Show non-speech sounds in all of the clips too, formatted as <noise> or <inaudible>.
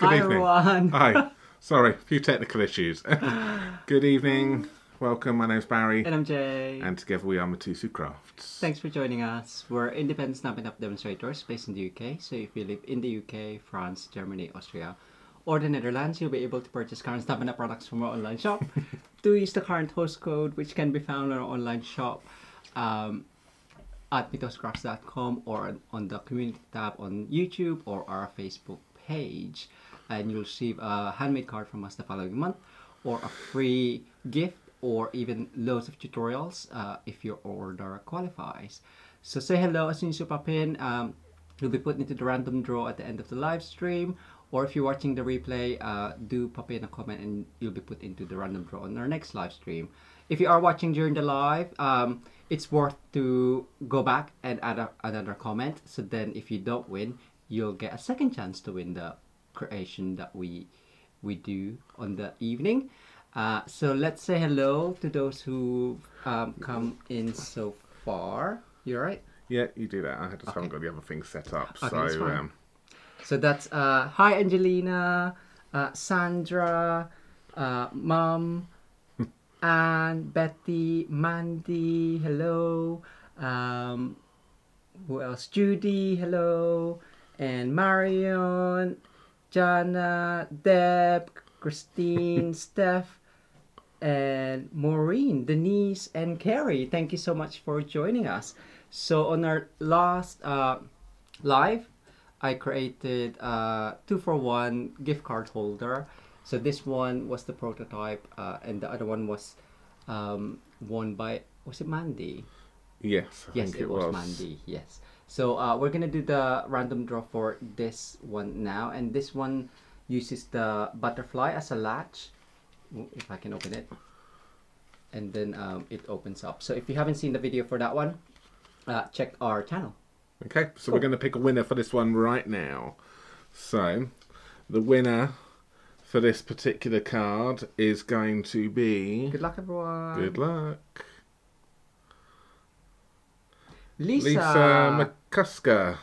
Good Hi, evening. everyone. Hi. Sorry, a few technical issues. <laughs> Good evening. Welcome. My name's Barry. And I'm Jay. And together we are Mitosu Crafts. Thanks for joining us. We're independent Stampin' Up demonstrators based in the UK. So if you live in the UK, France, Germany, Austria, or the Netherlands, you'll be able to purchase current Stampin' Up products from our online shop. <laughs> Do use the current host code, which can be found on our online shop um, at mitosucrafts.com or on- on the community tab on YouTube or our Facebook page. And you'll receive a handmade card from us the following month, or a free gift, or even loads of tutorials uh, if your order qualifies. So say hello as soon as you pop in. Um, you'll be put into the random draw at the end of the live stream. Or if you're watching the replay, uh, do pop in a comment and you'll be put into the random draw on our next live stream. If you are watching during the live, um, it's worth to go back and add a, another comment. So then, if you don't win, you'll get a second chance to win the creation that we we do on the evening. Uh, so let's say hello to those who um, come in so far. You're right. Yeah, you do that. I just haven't Okay. got the other things set up. Okay, that's so, fine. um, So that's uh, hi Angelina, uh, Sandra, uh, Mom, <laughs> and Betty, Mandy. Hello. Um, who else? Judy. Hello. And Marion, Jana, Deb, Christine, <laughs> Steph, and Maureen, Denise, and Carrie. Thank you so much for joining us. So on our last uh, live, I created a two for one gift card holder. So this one was the prototype, uh, and the other one was um, won by was it Mandy? Yes, I Yes, it, it was, was. Mandy. Yes. So uh, we're gonna do the random draw for this one now, and this one uses the butterfly as a latch. If I can open it, and then um, it opens up. So if you haven't seen the video for that one, uh, check our channel. Okay, so we're going to pick a winner for this one right now. So, the winner for this particular card is going to be. Good luck, everyone. Good luck. Lisa. Lisa McCusker,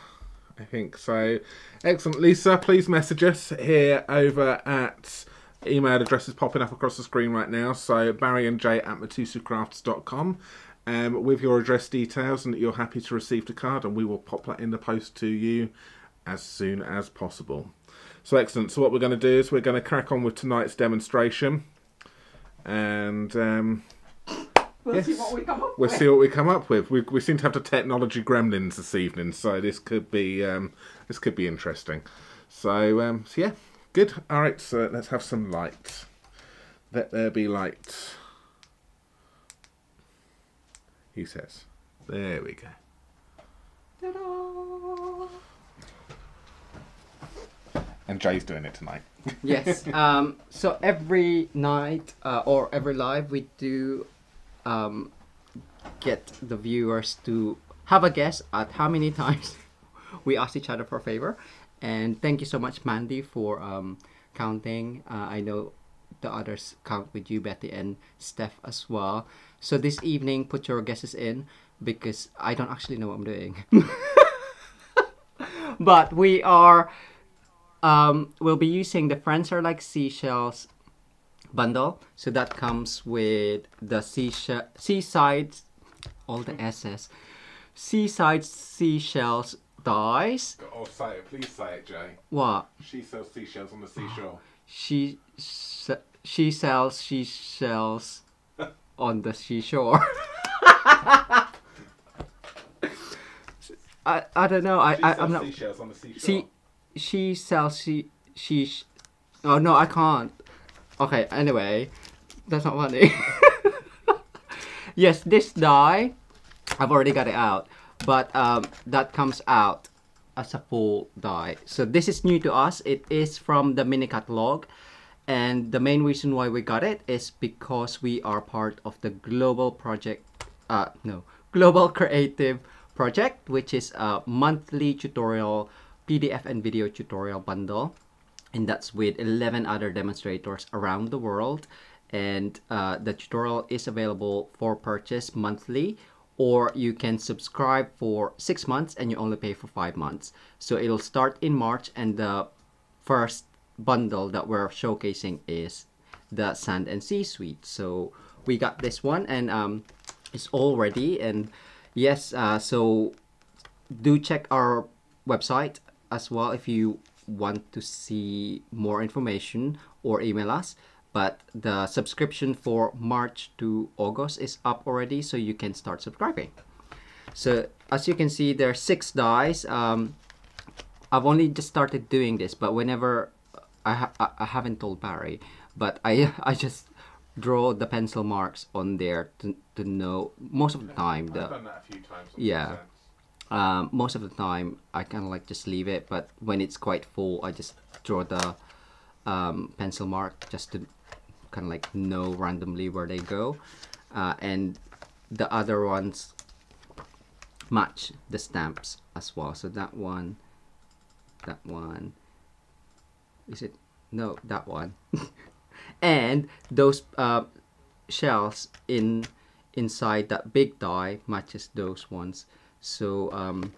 I think so. Excellent, Lisa. Please message us here over at email addresses popping up across the screen right now. So Barry and Jay at mitosucrafts.com um, with your address details and that you're happy to receive the card, and we will pop that in the post to you as soon as possible. So excellent. So what we're going to do is we're going to crack on with tonight's demonstration, and. Um, We'll see what we come up We'll with. see what we come up with. We, we seem to have the technology gremlins this evening, so this could be um, this could be interesting. So um, so yeah, good. All right, so let's have some light. Let there be light. He says. There we go. Ta-da! And Jay's doing it tonight. yes. <laughs> Um, so every night uh, or every live, we do um, get the viewers to have a guess at how many times <laughs> we ask each other for a favor. And thank you so much, Mandy, for um, counting. Uh, I know the others count with you, Betty and Steph as well. So this evening, put your guesses in because I don't actually know what I'm doing. <laughs> but we are um, we'll be using the Friends Are Like Seashells bundle. So that comes with the seashell, seaside, all the mm-hmm. SS, seaside seashells dies. Oh, say it. Please say it, Jay. What? She sells seashells on the seashore. She she sells seashells <laughs> on the seashore. <laughs> I, I don't know. I, I I'm not. seashells on the seashore. See, she sells she she. Oh no, I can't. Okay. Anyway, that's not funny. <laughs> yes, this die, I've already got it out, but um, that comes out as a full die. So this is new to us. It is from the mini catalog, and the main reason why we got it is because we are part of the global project. Uh, no, global <laughs> creative project, which is a monthly tutorial PDF and video tutorial bundle. And that's with 11 other demonstrators around the world. And uh, the tutorial is available for purchase monthly, or you can subscribe for six months and you only pay for five months. So it'll start in March, and the first bundle that we're showcasing is the Sand and Sea Suite. So we got this one and um, it's all ready. And yes, uh, so do check our website as well if you want to see more information or email us. But the subscription for March to August is up already, so you can start subscribing. So as you can see, there are six dies. Um, I've only just started doing this, but whenever I, ha- I haven't told Barry, but I <laughs> I just draw the pencil marks on there to, to know most of the time the I've done that a few times. Yeah. Um, most of the time I kind of like just leave it, but when it's quite full, I just draw the um, pencil mark just to kind of like know randomly where they go, uh, and the other ones match the stamps as well. So that one, that one, is it? No, that one, <laughs> and those uh, shells in inside that big die matches those ones. So um,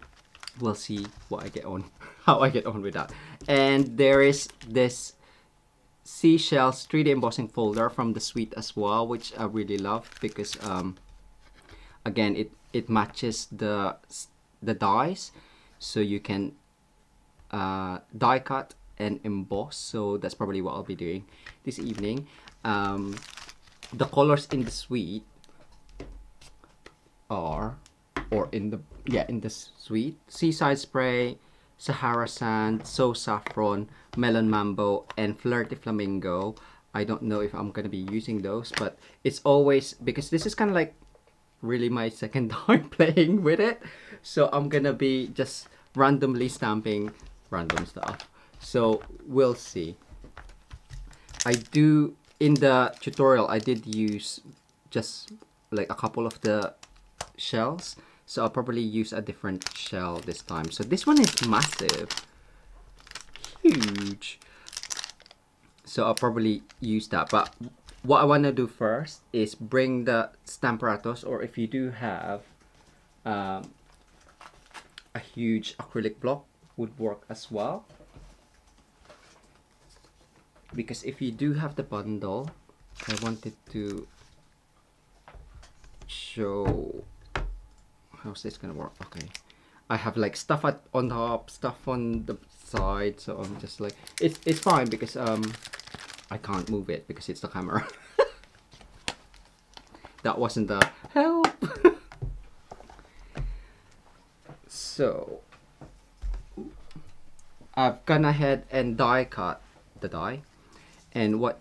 we'll see what I get on, <laughs> how I get on with that. And there is this seashells 3D embossing folder from the suite as well, which I really love because um, again it it matches the the dies, so you can uh, die cut and emboss. So that's probably what I'll be doing this evening. Um, the colors in the suite are or in the yeah in the suite seaside spray sahara sand so saffron melon mambo and flirty flamingo. I don't know if i'm gonna be using those but it's always because this is kind of like really my <laughs> second time <laughs> playing with it. So i'm gonna be just randomly stamping random stuff. So we'll see. I do in the tutorial i did use just like a couple of the shells so I'll probably use a different shell this time. So this one is massive. Huge. So I'll probably use that. But what I want to do first is bring the Stamparatus or if you do have um, a huge acrylic block would work as well. Because if you do have the bundle I wanted to show how's this gonna work? Okay. I have like stuff at, on top stuff on the side so I'm just like it's it's fine because um I can't move it because it's the camera. <laughs> That wasn't the help. <laughs> So I've gone ahead and die cut the die. And what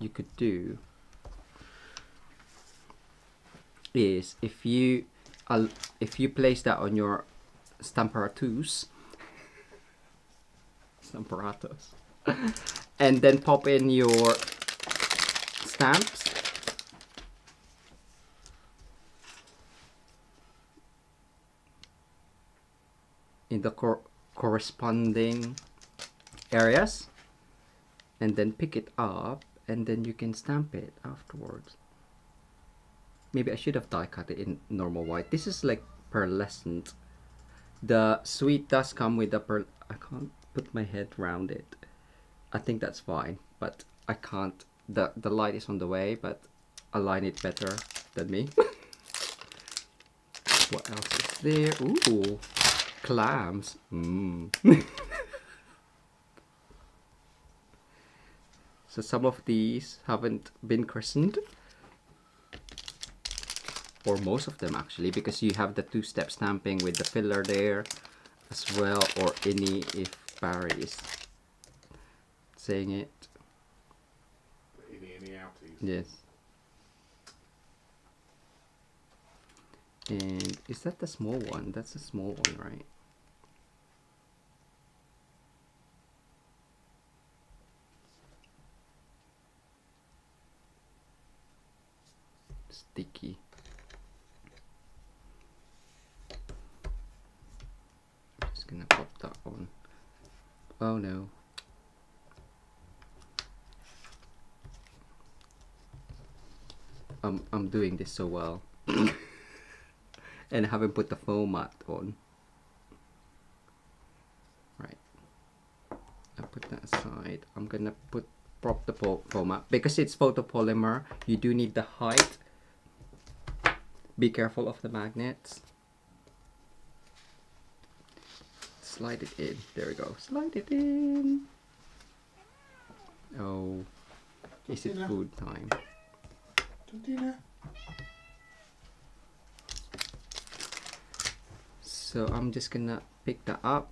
you could do is if you uh, if you place that on your stamparatus. Stamparatus. <laughs> And then pop in your stamps. In the cor- corresponding areas. And then pick it up and then you can stamp it afterwards maybe I should have die cut it in normal white. This is like pearlescent. The suite does come with the pearl I can't put my head around it. I think that's fine but I can't. The the light is on the way but align it better than me. <laughs> What else is there? Ooh clams. Mm. <laughs> so some of these haven't been christened or most of them actually because you have the two-step stamping with the filler there as well or any if Barry is saying it. Any, any outies. yes. And is that the small one? That's a small one right? Sticky just gonna pop that on oh no I'm, I'm doing this so well <coughs> and I haven't put the foam mat on right I put that aside. I'm gonna put prop the up because it's photopolymer. You do need the height. Be careful of the magnets. Slide it in. There we go. Slide it in. Oh, is it food time? So I'm just gonna pick that up.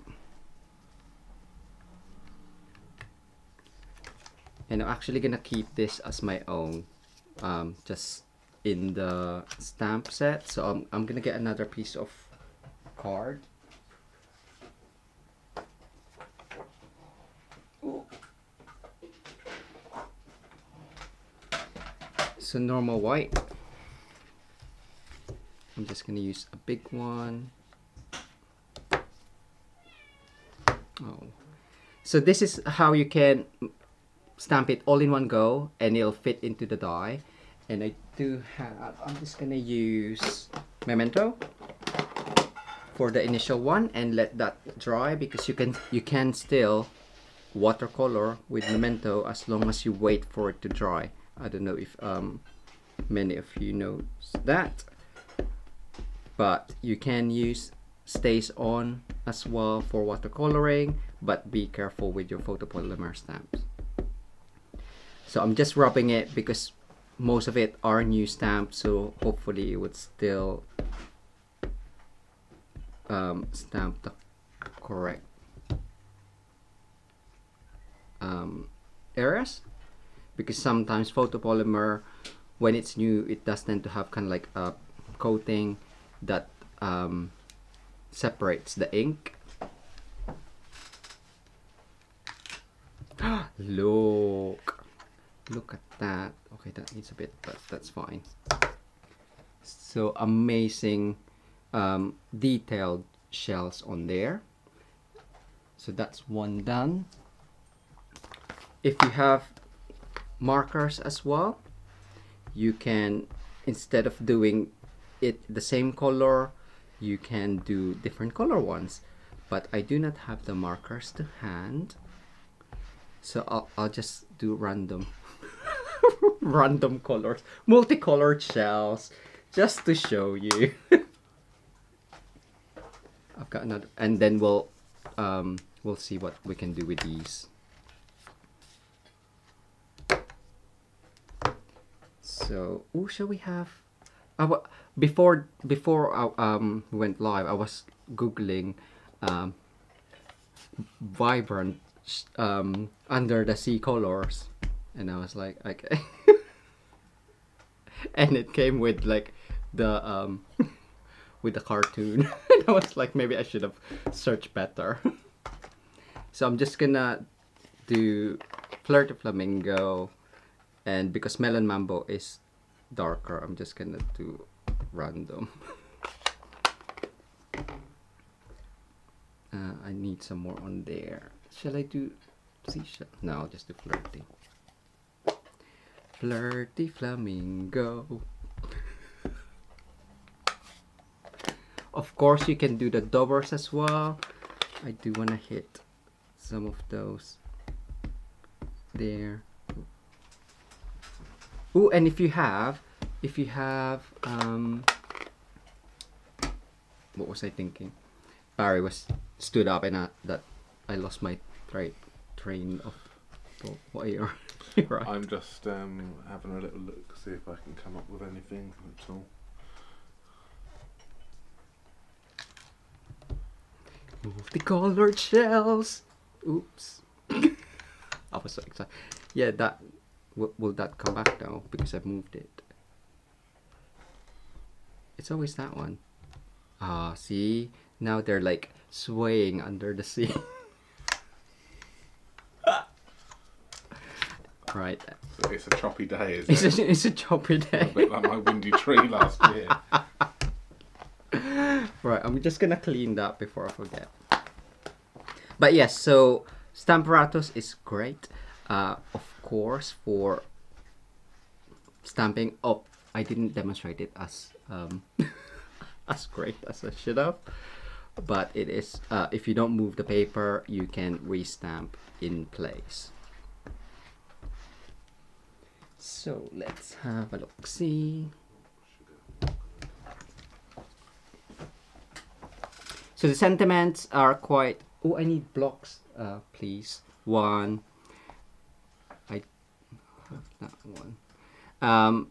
And I'm actually gonna keep this as my own, um, just in the stamp set. So I'm, I'm gonna get another piece of card. So normal white. I'm just gonna use a big one. Oh. So this is how you can stamp it all in one go and it'll fit into the die. And I do have, I'm just gonna use Memento for the initial one and let that dry because you can you can still watercolor with Memento as long as you wait for it to dry. I don't know if um, many of you know that but you can use StazOn as well for watercoloring but be careful with your photopolymer stamps. So I'm just rubbing it because most of it are new stamps so hopefully it would still um, stamp the correct um, areas because sometimes photopolymer when it's new it does tend to have kind of like a coating that um, separates the ink. <gasps> Look. Look at that. Okay that needs a bit but that's fine. So amazing um, detailed shells on there. So that's one done. If you have markers as well. You can instead of doing it the same color you can do different color ones. But I do not have the markers to hand. So I'll, I'll just do random <laughs> random colors multicolored shells just to show you. <laughs> I've got another and then we'll um, we'll see what we can do with these So, oh, shall we have? I wa- before before I um went live, I was googling um vibrant um under the sea colors, and I was like, okay, <laughs> and it came with like the um <laughs> with the cartoon, <laughs> I was like, maybe I should have searched better. so I'm just gonna do Flirty Flamingo and because melon mambo is darker i'm just gonna do random. <laughs> Uh, i need some more on there. Shall i do seashell? No i'll just do flirty. Flirty flamingo. <laughs> Of course you can do the daubers as well. I do want to hit some of those there Ooh, and if you have, if you have, um, what was I thinking? Barry was stood up and uh, that I lost my tra- train of thought. What are you? <laughs> right. I'm just um, having a little look, see if I can come up with anything at all. Multicolored shells. Oops. <laughs> I was so excited. Yeah, that will, will that come back now because I've moved it. It's always that one. Ah, see now they're like swaying under the sea. <laughs> right. It's a choppy day, is It's it? a, it's a choppy a day. bit like my windy tree last year. <laughs> Right, I'm just gonna clean that before I forget. But yes, so Stamparatus is great. Uh, of course, for stamping. Oh, I didn't demonstrate it as um, <laughs> as great as I should have. but it is uh, if you don't move the paper you can restamp in place so let's have a look see so the sentiments are quite oh i need blocks uh, please one that one um,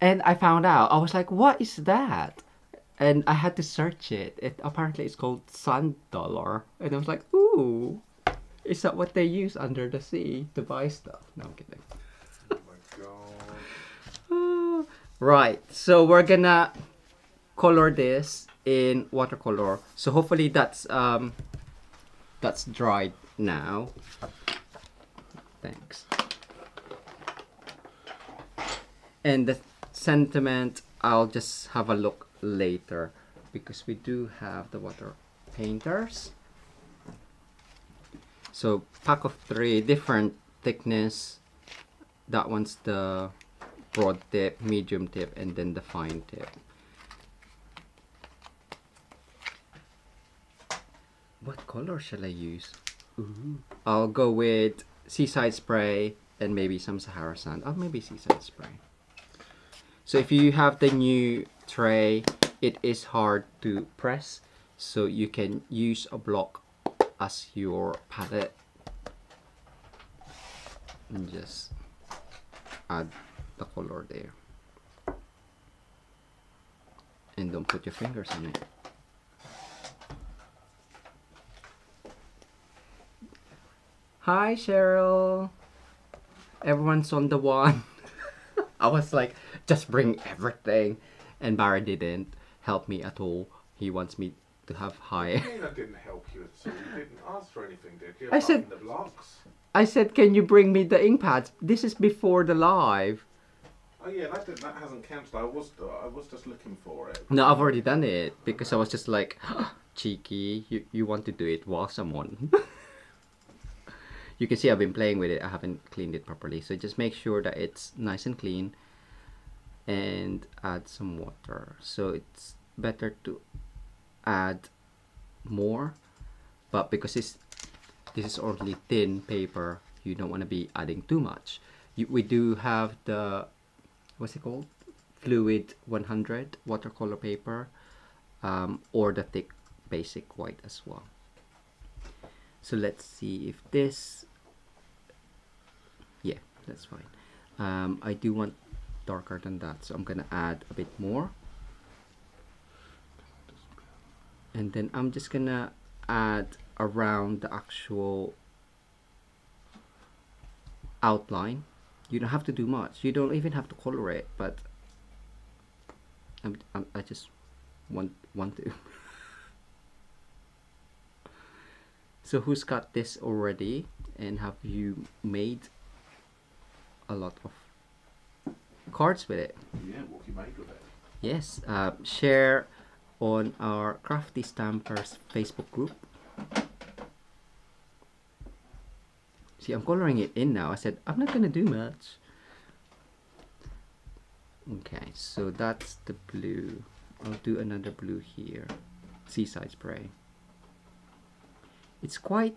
and i found out i was like what is that and I had to search it. It apparently it's called sand dollar, and I was like, ooh, is that what they use under the sea to buy stuff? No, I'm kidding. Oh my. <sighs> Right, so we're gonna color this in watercolor. So hopefully that's um that's dried now. Thanks. And the sentiment, I'll just have a look later because we do have the water painters. So pack of three different thickness. That one's the broad tip, medium tip, and then the fine tip. What color shall I use? Ooh. I'll go with seaside spray and maybe some Sahara sand. Oh, maybe seaside spray. So if you have the new tray, it is hard to press. So you can use a block as your palette. And just add the color there. And don't put your fingers on it. Hi Cheryl. Everyone's on the one. <laughs> I was like, just bring everything. And Barry didn't help me at all. He wants me to have high. I didn't help you at all. You didn't ask for anything, did you? I Apart said- the blocks. I said, can you bring me the ink pads? This is before the live. Oh yeah, that did, that hasn't counted. I was I was just looking for it. No, I've already done it because I was just like, ah, cheeky. You you want to do it while someone. <laughs> you can see I've been playing with it. I haven't cleaned it properly, so just make sure that it's nice and clean, and add some water. So it's better to add more, but because it's this is only thin paper, you don't want to be adding too much. You, we do have the what's it called? Fluid 100 watercolor paper um, or the thick basic white as well. So let's see if this, yeah, that's fine. Um, I do want darker than that, so I'm gonna add a bit more. And then I'm just gonna add around the actual outline. You don't have to do much. You don't even have to color it but I'm, I'm, I just want want to. <laughs> So who's got this already? And have you made a lot of cards with it. Yeah, what you made with it? yes uh, share on our crafty stampers facebook group. See i'm coloring it in now. I said i'm not gonna do much. Okay so that's the blue. I'll do another blue here. Seaside spray. It's quite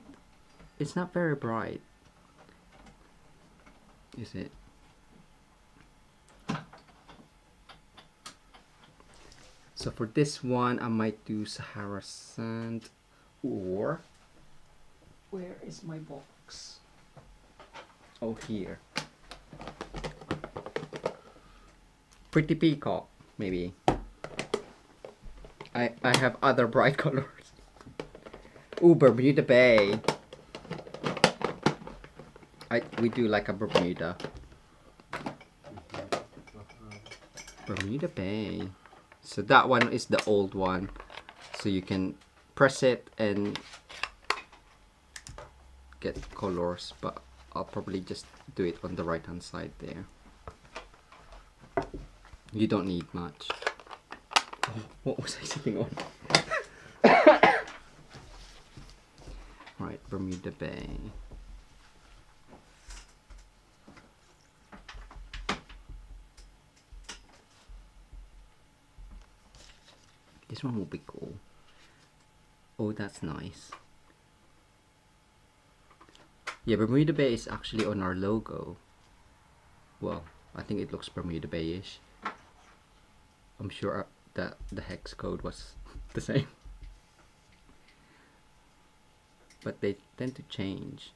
it's not very bright. Is it So for this one, I might do Sahara Sand or where is my box? Oh, here. Pretty Peacock, maybe. I I have other <laughs> bright colors. Ooh, Bermuda Bay. I we do like a Bermuda. Mm-hmm. Bermuda Bay. So that one is the old one. So you can press it and get colors, but I'll probably just do it on the right hand side there. You don't need much. Oh, <laughs> what was I sitting on? <coughs> right, Bermuda Bay. This one will be cool. Oh, that's nice. Yeah, Bermuda Bay is actually on our logo. Well, I think it looks Bermuda Bay-ish. I'm sure that the hex code was <laughs> the same. But they tend to change.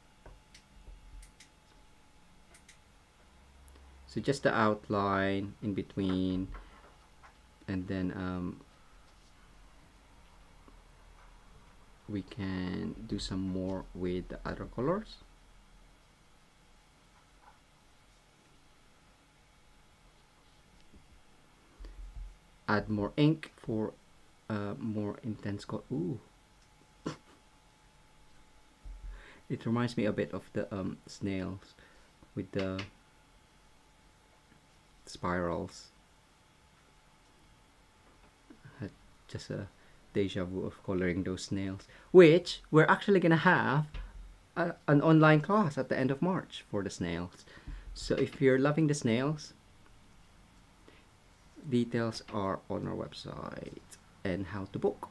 So just the outline in between and then um, we can do some more with the other colors. Add more ink for uh, more intense color. Ooh. <laughs> it reminds me a bit of the um, snails with the spirals. Just a deja vu of coloring those snails, which we're actually gonna have a, an online class at the end of March for the snails. So if you're loving the snails, details are on our website and how to book.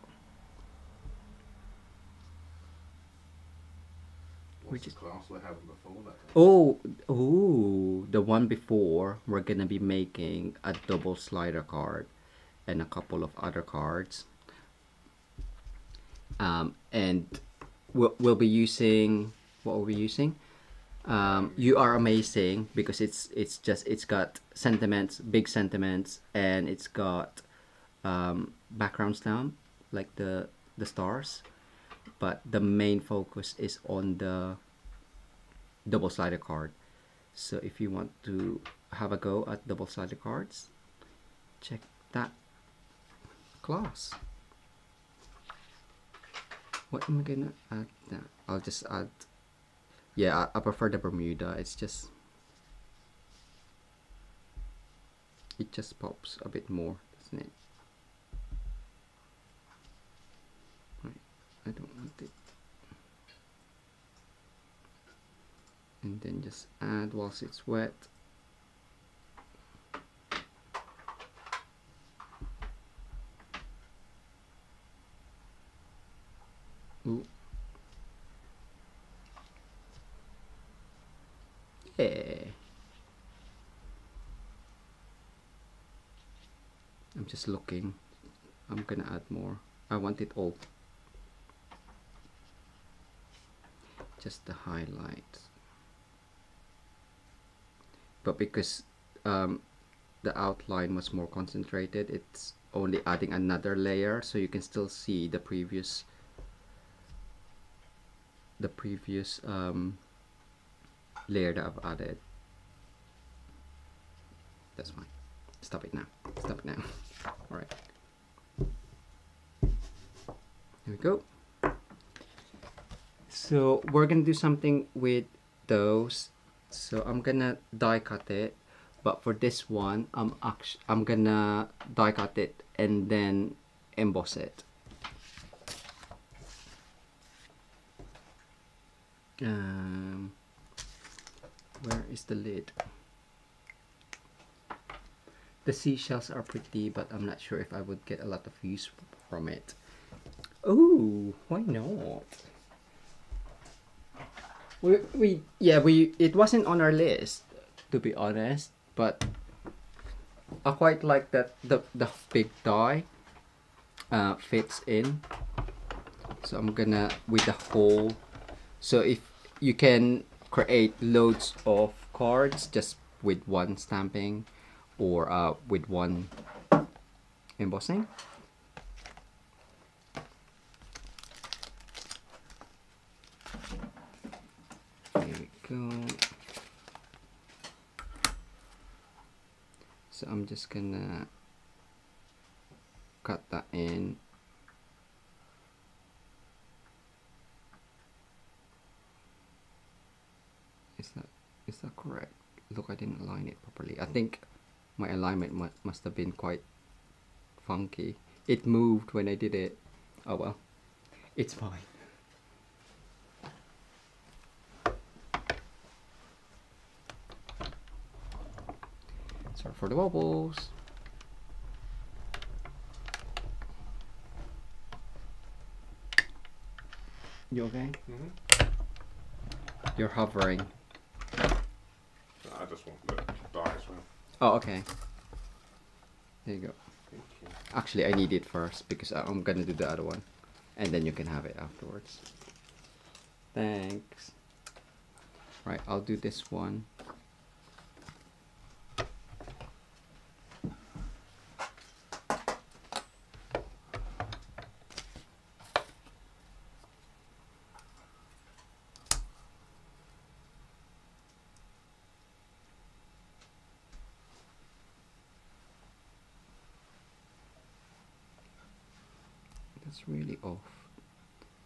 What's Which is- class we're having before that? Oh, oh, the one before we're gonna be making a double slider card and a couple of other cards. Um, and we'll, we'll be using what are we using? Um, you are amazing because it's it's just it's got sentiments, big sentiments, and it's got um, background like the the stars, but the main focus is on the double sided card. So if you want to have a go at double sided cards, check that class. What am I gonna add now? I'll just add. Yeah, I, I prefer the Bermuda. It's just. It just pops a bit more, doesn't it? Right, I don't want it. and then just add whilst it's wet Ooh. Yeah. I'm just looking. I'm gonna add more. I want it all. Just the highlights but because um, the outline was more concentrated it's only adding another layer so you can still see the previous the previous um, layer that I've added. That's fine. Stop it now. Stop it now. <laughs> Alright here we go. So we're gonna do something with those. So I'm gonna die cut it but for this one I'm act I'm gonna die cut it and then emboss it um, where is the lid? The seashells are pretty but I'm not sure if I would get a lot of use from it. Oh why not? We, we yeah we it wasn't on our list to be honest but I quite like that the the big die uh, fits in. So I'm gonna with the hole so if you can create loads of cards just with one stamping or uh, with one embossing There we go. So I'm just gonna cut that in. Is that is that correct? Look, I didn't align it properly. I think my alignment mu must have been quite funky. It moved when I did it. Oh well, it's fine. Sorry for the wobbles. You okay? Mhm. You're hovering. I just want the die as well. Oh, okay. There you go. Thank you. Actually, I need it first because I'm gonna do the other one, and then you can have it afterwards. Thanks. Right, I'll do this one. That's really off.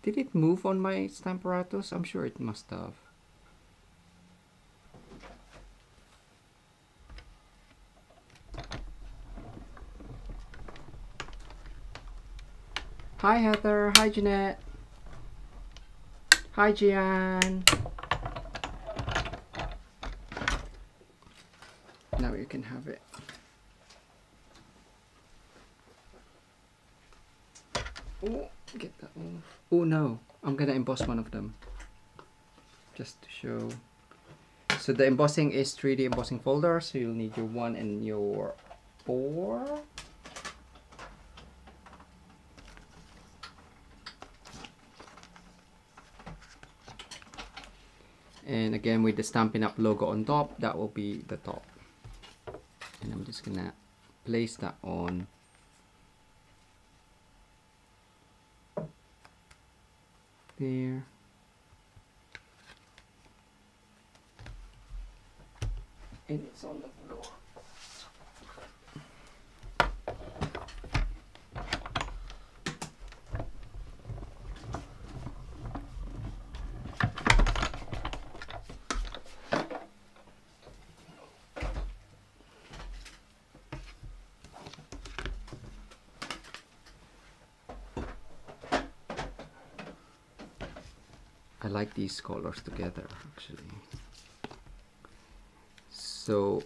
Did it move on my Stamparatus? I'm sure it must have. Hi Heather, hi Jeanette. Hi Gian. Now you can have it. Oh, get that off. Oh no, I'm gonna emboss one of them. Just to show. So the embossing is 3D embossing folder, so you'll need your one and your four. And again with the Stampin' Up logo on top, that will be the top. And I'm just gonna place that on there. And it's on the floor. I like these colors together actually. So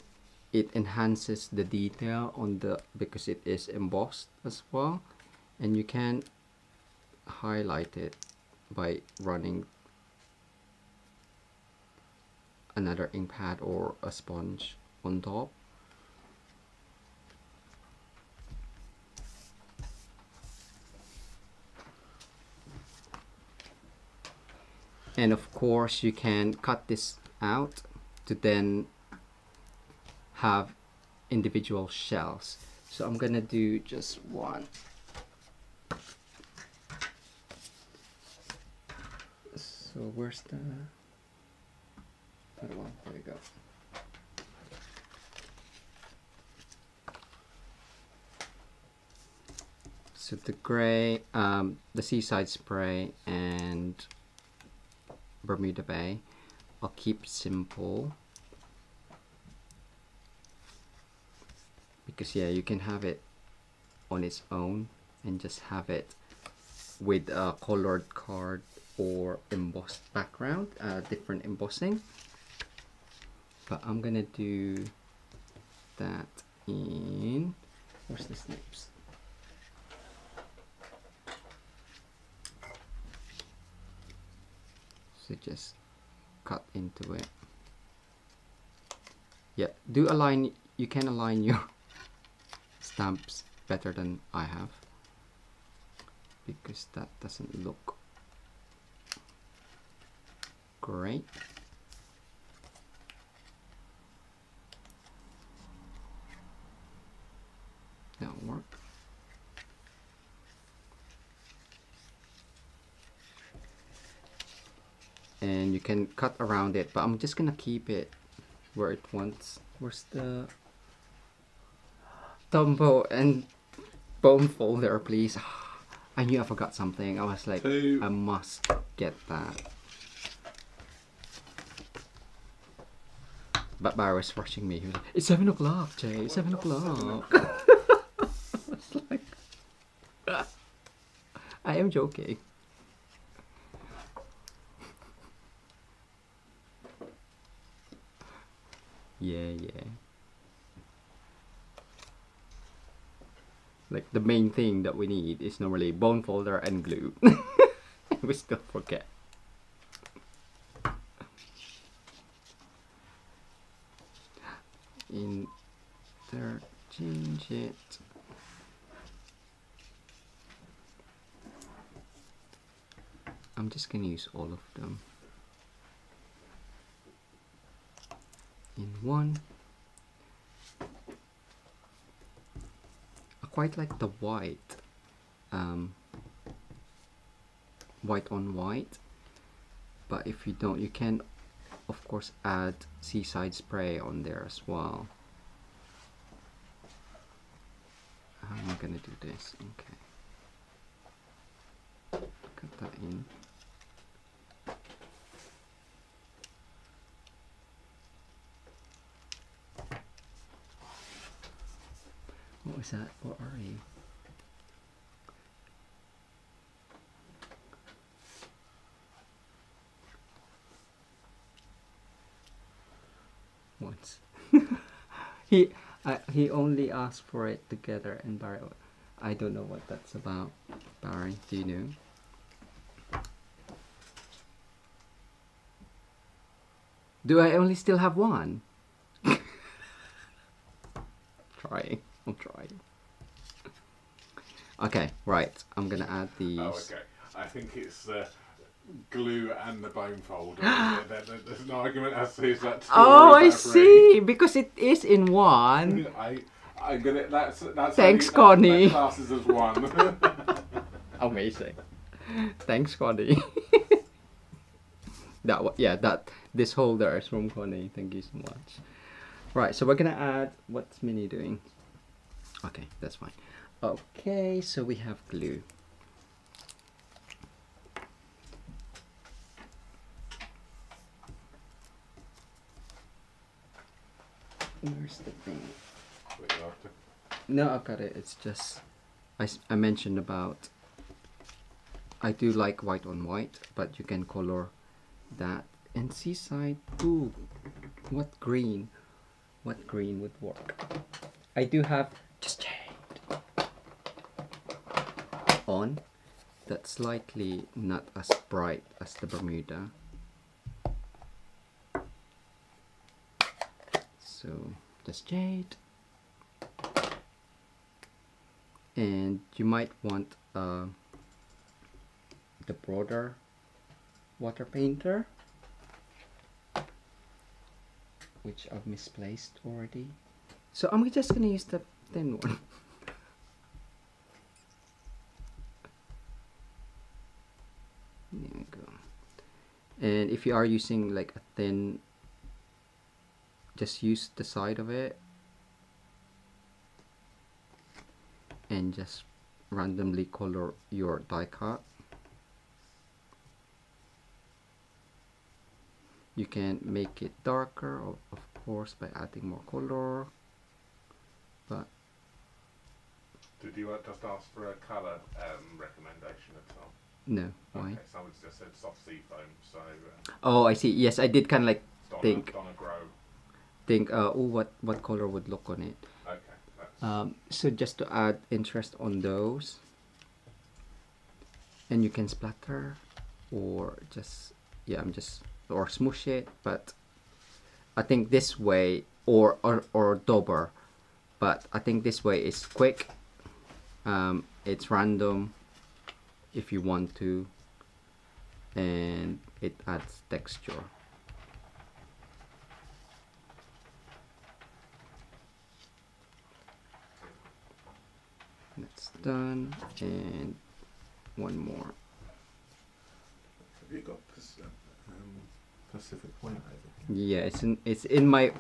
it enhances the detail on the because it is embossed as well and you can highlight it by running another ink pad or a sponge on top and of course you can cut this out to then have individual shells. So I'm gonna do just one. So where's the other one? There we go. So the gray um, the seaside spray and Bermuda Bay. I'll keep simple because yeah, you can have it on its own and just have it with a colored card or embossed background, uh, different embossing. But I'm gonna do that in where's the snips? So just cut into it. Yeah do align you can align your <laughs> stamps better than I have. Because that doesn't look great. That'll work and you can cut around it but I'm just gonna keep it where it wants. Where's the Dumbo and bone folder please? <sighs> I knew I forgot something. I was like Two. I must get that. But Barry was rushing me. He was like it's seven o'clock Jay. It's seven o'clock. <laughs> I was like <laughs> I am joking Yeah, yeah. Like the main thing that we need is normally bone folder and glue. <laughs> we still forget. In there, change it. I'm just gonna use all of them in one. I quite like the white, um, white on white. But if you don't, you can, of course, add seaside spray on there as well. How am I gonna do this? Okay. Cut that in. Was that? What are you? Once. <laughs> he he only asked for it together and Barry I don't know what that's about. Barry, do you know? Do I only still have one? <laughs> trying. I'm trying. Okay, right. I'm gonna add oh, these. Oh, okay. I think it's the glue and the bone folder. There- <gasps> there- there- There's an argument as to is that. Oh, I see. Because it is in one. I, I'm gonna. That's that's. Thanks, Connie. That classes as one. <laughs> Amazing. Thanks, Connie. <laughs> that yeah, that this holder is from Connie. Thank you so much. Right, so we're gonna add. What's Minnie doing? Okay, that's fine. Okay, so we have glue. Where's the thing? Wait. No, I've got it. It's just I, I mentioned about I do like white on white, but you can color that. And seaside, ooh, what green? What green would work? I do have just jade on. That's slightly not as bright as the Bermuda. So just jade. and you might want uh, the broader water painter which I've misplaced already so I'm just gonna use the thin one there we go and if you are using like a thin just use the side of it and just randomly color your die cut. You can make it darker, of course, by adding more color. But Did you uh, just ask for a colour um, recommendation at all? no, why? Okay, someone's just said soft sea foam, so uh, Oh, I see. Yes, I did kind of like Donna, Think. Donna Grow. think, uh, oh, what what color would look on it. Okay, Um, so just to add interest on those, and you can splatter, or just yeah, I'm just or smoosh it. But I think this way, or or or dauber, but I think this way is quick. Um, it's random, if you want to, and it adds texture. That's done, and one more. Have you got this, um, Pacific Point over Yeah, it's in it's in my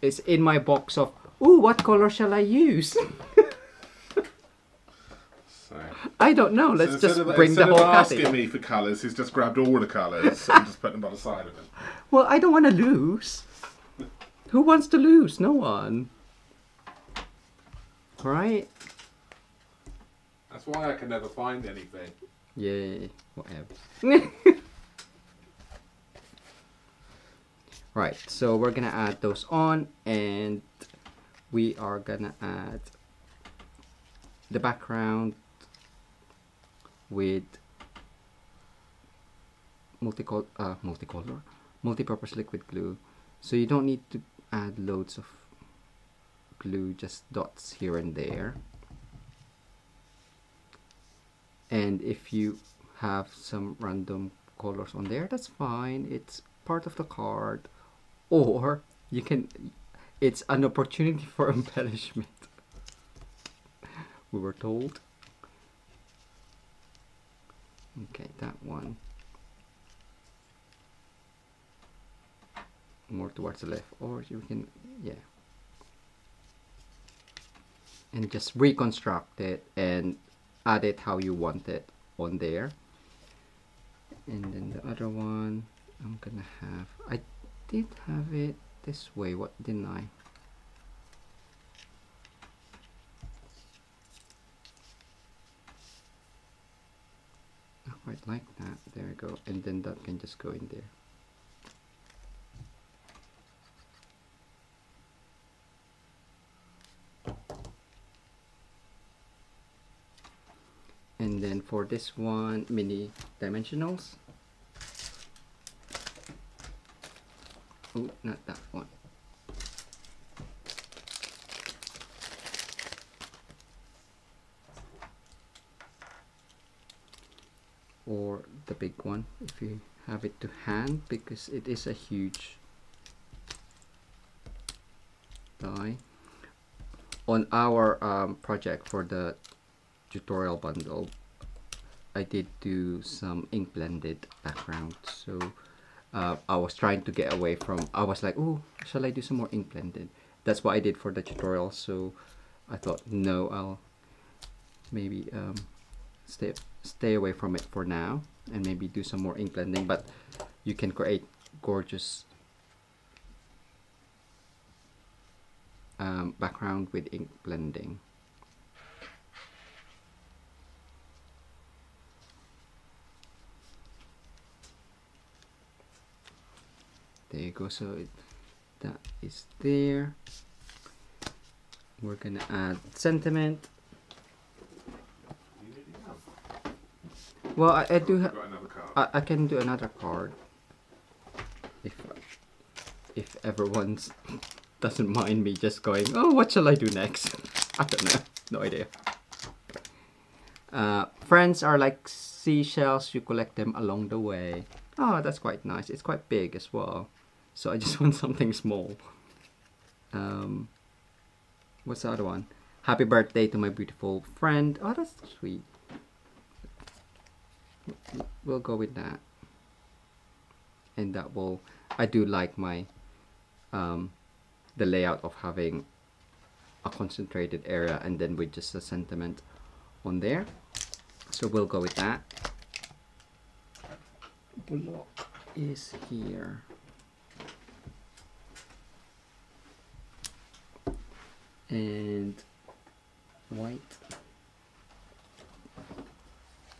it's in my box of ooh what color shall I use? <laughs> So, I don't know. Let's so just of, bring the instead whole of asking cutting. me for colours, he's just grabbed all the colours and just put them by the side of him. Well, I don't want to lose. Who wants to lose? No one. Right? That's why I can never find anything. Yay. Whatever. <laughs> right, so we're gonna add those on and we are gonna add the background with multicol uh, multicolor, multi-purpose liquid glue. So you don't need to add loads of glue, just dots here and there. And if you have some random colors on there, that's fine. It's part of the card. Or you can, it's an opportunity for <laughs> embellishment. we were told. Okay, that one. More towards the left, or you can, yeah. And just reconstruct it and add it how you want it on there. And then the other one, I'm gonna have, I did have it this way, what didn't I? Quite like that. There we go. And then that can just go in there. And then for this one, mini dimensionals. Oh, not that one. Or the big one if you have it to hand because it is a huge die. On our um, project for the tutorial bundle I did do some ink blended background so uh, I was trying to get away from I was like oh shall I do some more ink blended? That's what I did for the tutorial so I thought no I'll maybe um, stay stay away from it for now and maybe do some more ink blending but you can create gorgeous um, background with ink blending. There you go. So it, that is there. We're gonna add sentiment well I, I do have Got another card. I, I can do another card. If if everyone <laughs> doesn't mind me just going oh what shall I do next? <laughs> I don't know. No idea. Uh, friends are like seashells. You collect them along the way. Oh that's quite nice. It's quite big as well. So I just <laughs> want something small. Um, what's the other one? Happy birthday to my beautiful friend. Oh that's sweet we'll go with that. And that will I do like my um, the layout of having a concentrated area and then with just a sentiment on there. So we'll go with that. Block is here. And white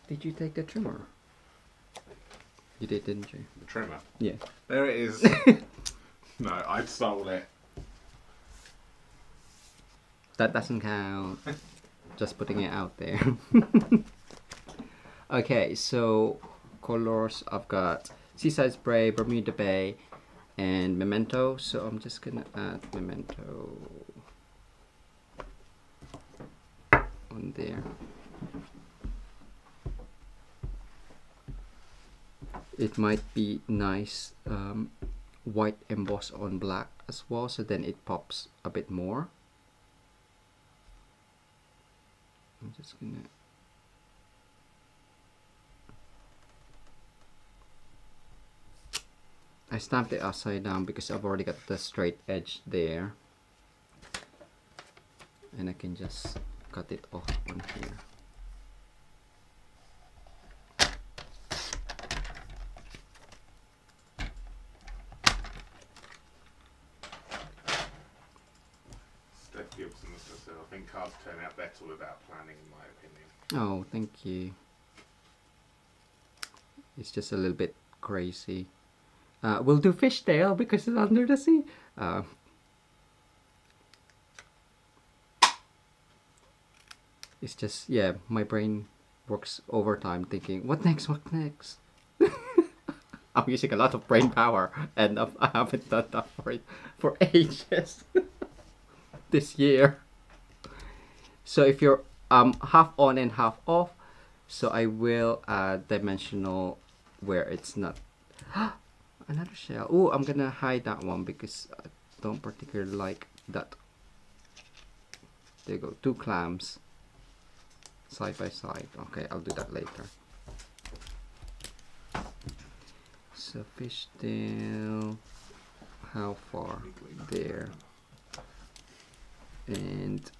did you take the trimmer? You did, didn't you? The trimmer. Yeah. There it is. <laughs> no, I stole it. That doesn't count. <laughs> Just putting it out there. <laughs> okay, so colors I've got Seaside Spray, Bermuda Bay, and Memento. So I'm just gonna add Memento on there. It might be nice um, white emboss on black as well so then it pops a bit more. I'm just gonna I stamped it upside down because I've already got the straight edge there. And I can just cut it off on here Steph Gibson says, I think cards turn out better without planning, in my opinion. Oh, thank you. It's just a little bit crazy. Uh, we'll do fishtail because it's under the sea. Uh, it's just, yeah, my brain works overtime thinking, what next, what next? <laughs> I'm using a lot of brain power, and I haven't done that for for ages. <laughs> this year. So if you're um half on and half off, so I will add dimensional where it's not. <gasps> Another shell. Oh, I'm gonna hide that one because I don't particularly like that. There you go, two clams side by side. Okay, I'll do that later. So fishtail, how far? There. And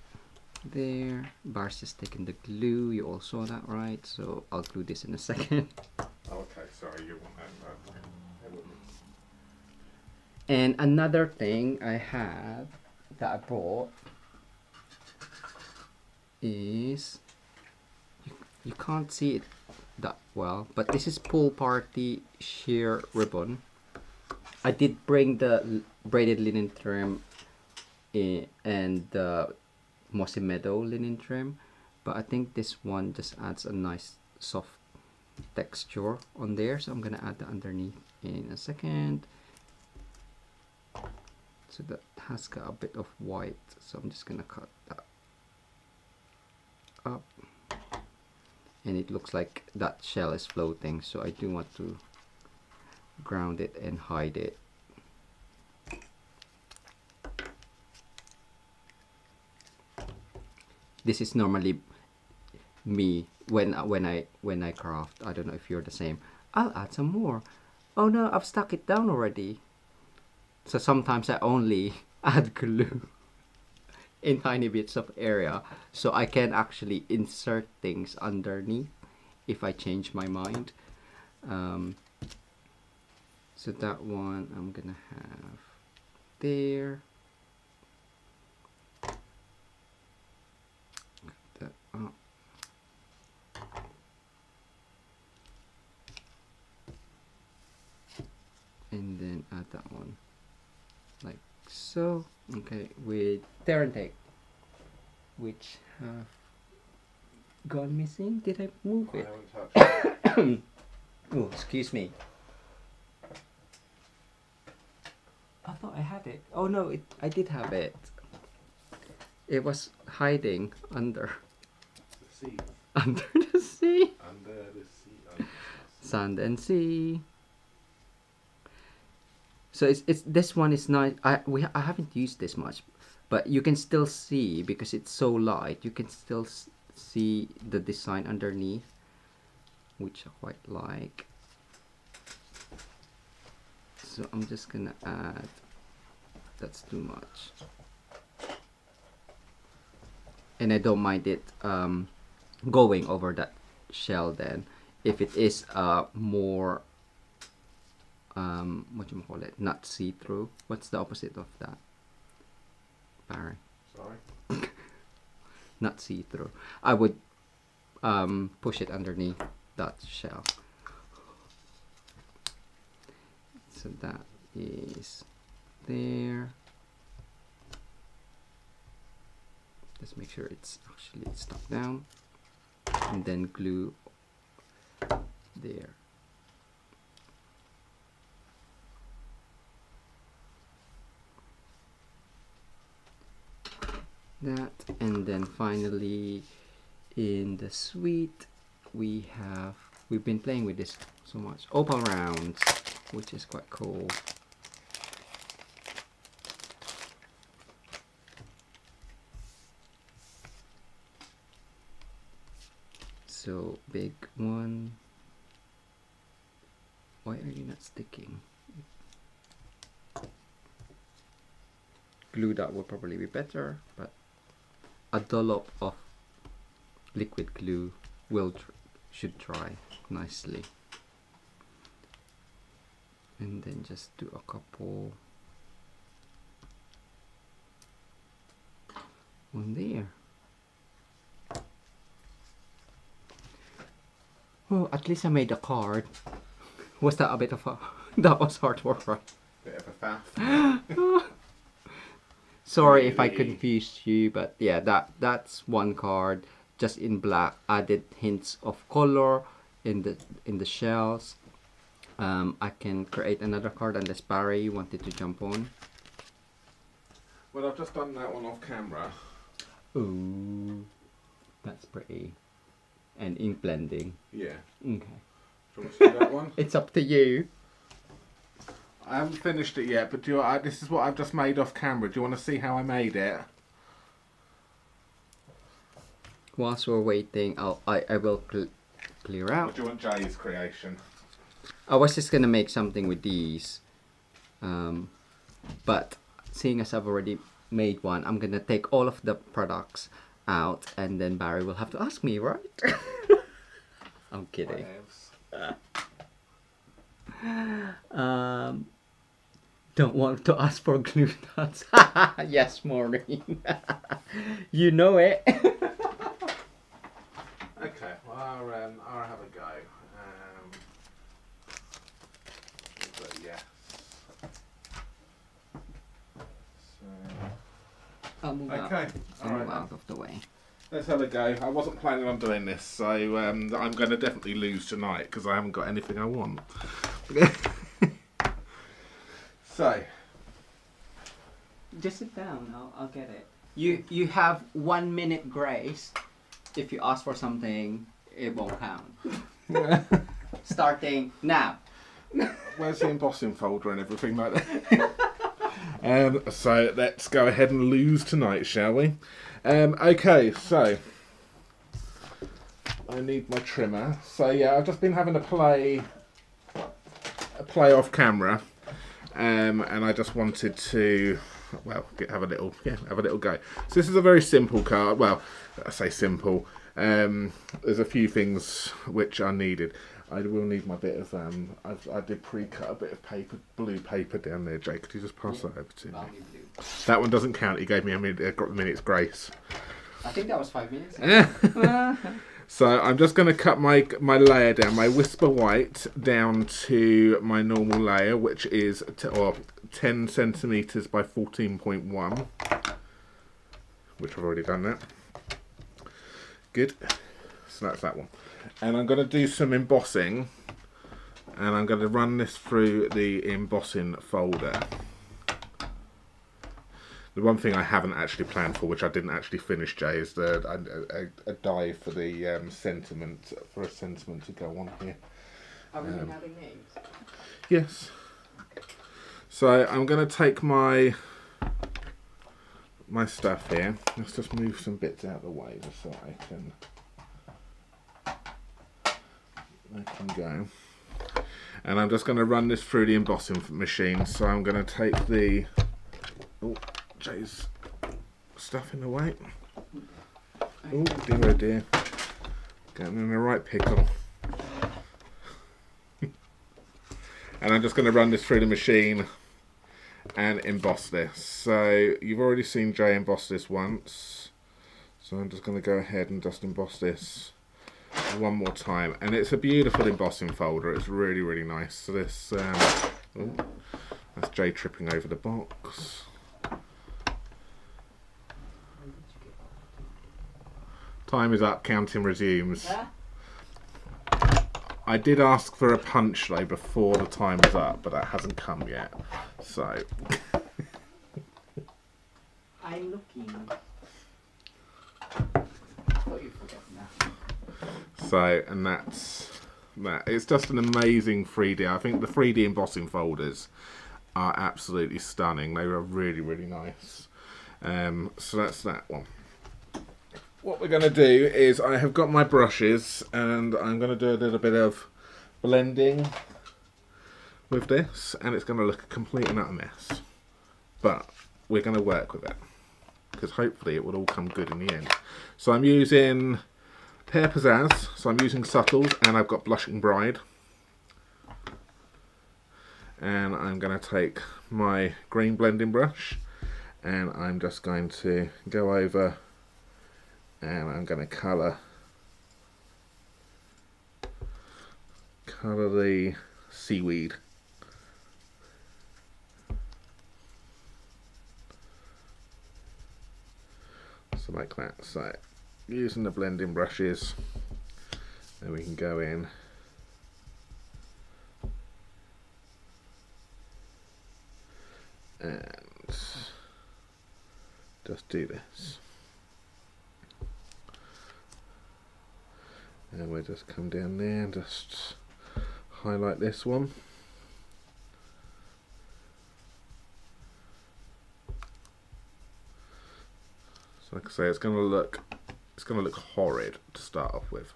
there. Bar's just taking the glue. You all saw that, right? So I'll glue this in a <laughs> second. Okay, sorry, you want that. Uh, okay. And another thing I have that I brought is you, you can't see it that well, but this is pool party sheer ribbon. I did bring the braided linen trim and the mossy meadow linen trim, but I think this one just adds a nice soft texture on there, so I'm gonna add that underneath in a second. So that has got a bit of white. So I'm just gonna cut that up. And it looks like that shell is floating. So I do want to ground it and hide it this is normally me when when I when I craft I don't know if you're the same I'll add some more oh no I've stuck it down already so sometimes I only <laughs> add glue in tiny bits of area so I can actually insert things underneath if I change my mind. Um, so that one I'm gonna have there. That up. And then add that one. Like so. Okay with tear and tape which have gone missing. Did i move it? <coughs> oh excuse me. I thought i had it. Oh no it i did have it. It was hiding under. The sea. <laughs> under the sea. Under the sea. Under the sea. sand and sea so it's, it's this one is nice. I we i haven't used this much but you can still see because it's so light you can still see the design underneath which i quite like. So i'm just gonna add that's too much. And i don't mind it um going over that shell then. If it is uh more um what you call it not see-through. What's the opposite of that Barry Sorry. <laughs> not see-through. I would um push it underneath that shell. So that is there. Let's make sure it's actually stuck down. And then glue there that. And then finally in the suite we have we've been playing with this so much. Opal rounds which is quite cool. So big one. Why are you not sticking? Glue that would probably be better but a dollop of liquid glue will tr- should dry nicely. And then just do a couple. On there. Oh at least I made a card. <laughs> Was that a bit of a <laughs> that was hard work right? Bit of a faff. <laughs> Sorry if I confused you, but yeah, that that's one card just in black. Added hints of color in the in the shells. Um, I can create another card unless Barry wanted to jump on. Well, I've just done that one off camera. Ooh, that's pretty. And ink blending. Yeah. Okay. Do you want to see that one? <laughs> It's up to you. I haven't finished it yet, but do you, I, this is what I've just made off camera. Do you want to see how I made it? Whilst we're waiting, I'll, I, I will cl- clear Or out. do you want Jay's creation? I was just gonna make something with these. Um, but seeing as I've already made one, I'm gonna take all of the products out and then Barry will have to ask me, right? <laughs> I'm kidding. <laughs> Um, don't want to ask for glue nuts. <laughs> yes, Maureen. <laughs> you know it. <laughs> Okay, well, I'll, um, I'll have a go. Um, but yes. I'll move out. Okay, I'll alright move then. out of the way. Let's have a go. I wasn't planning on doing this, so um, I'm going to definitely lose tonight because I haven't got anything I want. So, Just sit down. I'll, I'll get it. You you have one minute grace. If you ask for something, it won't count. <laughs> Starting now. where's the embossing folder and everything like that? um, so let's go ahead and lose tonight, shall we? Um, okay, so I need my trimmer. So yeah, I've just been having a play, a play off camera, um, and I just wanted to, well, get, have a little, yeah, have a little go. So this is a very simple card. Well, I say simple. Um, there's a few things which are needed. I will need my bit of um. I've, I did pre-cut a bit of paper, blue paper down there. Jake, could you just pass that over to me? That one doesn't count. He gave me a minute, a minute's grace. I think that was five minutes. <laughs> <laughs> So I'm just going to cut my my layer down, my whisper white down to my normal layer, which is or 10 centimeters by 14.1, which I've already done that. Good. So that's that one. And I'm going to do some embossing, and I'm going to run this through the embossing folder. The one thing I haven't actually planned for, which I didn't actually finish, Jay, is the a, a, a die for the um, sentiment for a sentiment to go on here. Are we Um, having names? Yes. So I'm going to take my my stuff here. Let's just move some bits out of the way just so I can I can go. And I'm just going to run this through the embossing machine. So I'm going to take the oh Jay's stuff in the way. Oh dear, oh dear. Getting in the right pickle. <laughs> and I'm just going to run this through the machine and emboss this. So you've already seen Jay emboss this once. So I'm just going to go ahead and just emboss this one more time. And it's a beautiful embossing folder. It's really, really nice. So this, um, that's Jay tripping over the box. Time is up, counting resumes. I did ask for a punch though before the time was up, but that hasn't come yet. So <laughs> I'm looking. You forget now. so and that's that. It's just an amazing 3D. I think the 3D embossing folders are absolutely stunning. They were really really nice. Um, so that's that one. What we're going to do is I have got my brushes and I'm going to do a little bit of blending with this and it's going to look a complete and utter mess. But we're going to work with it because hopefully it will all come good in the end. So I'm using Pear Pizzazz, so I'm using Subtles and I've got Blushing Bride. And I'm going to take my green blending brush and I'm just going to go over and I'm going to colour colour the seaweed. So like that so using the blending brushes. Then we can go in. And just do this. And we'll just come down there and just highlight this one. So like I say, it's going to look, it's to look horrid to start off with,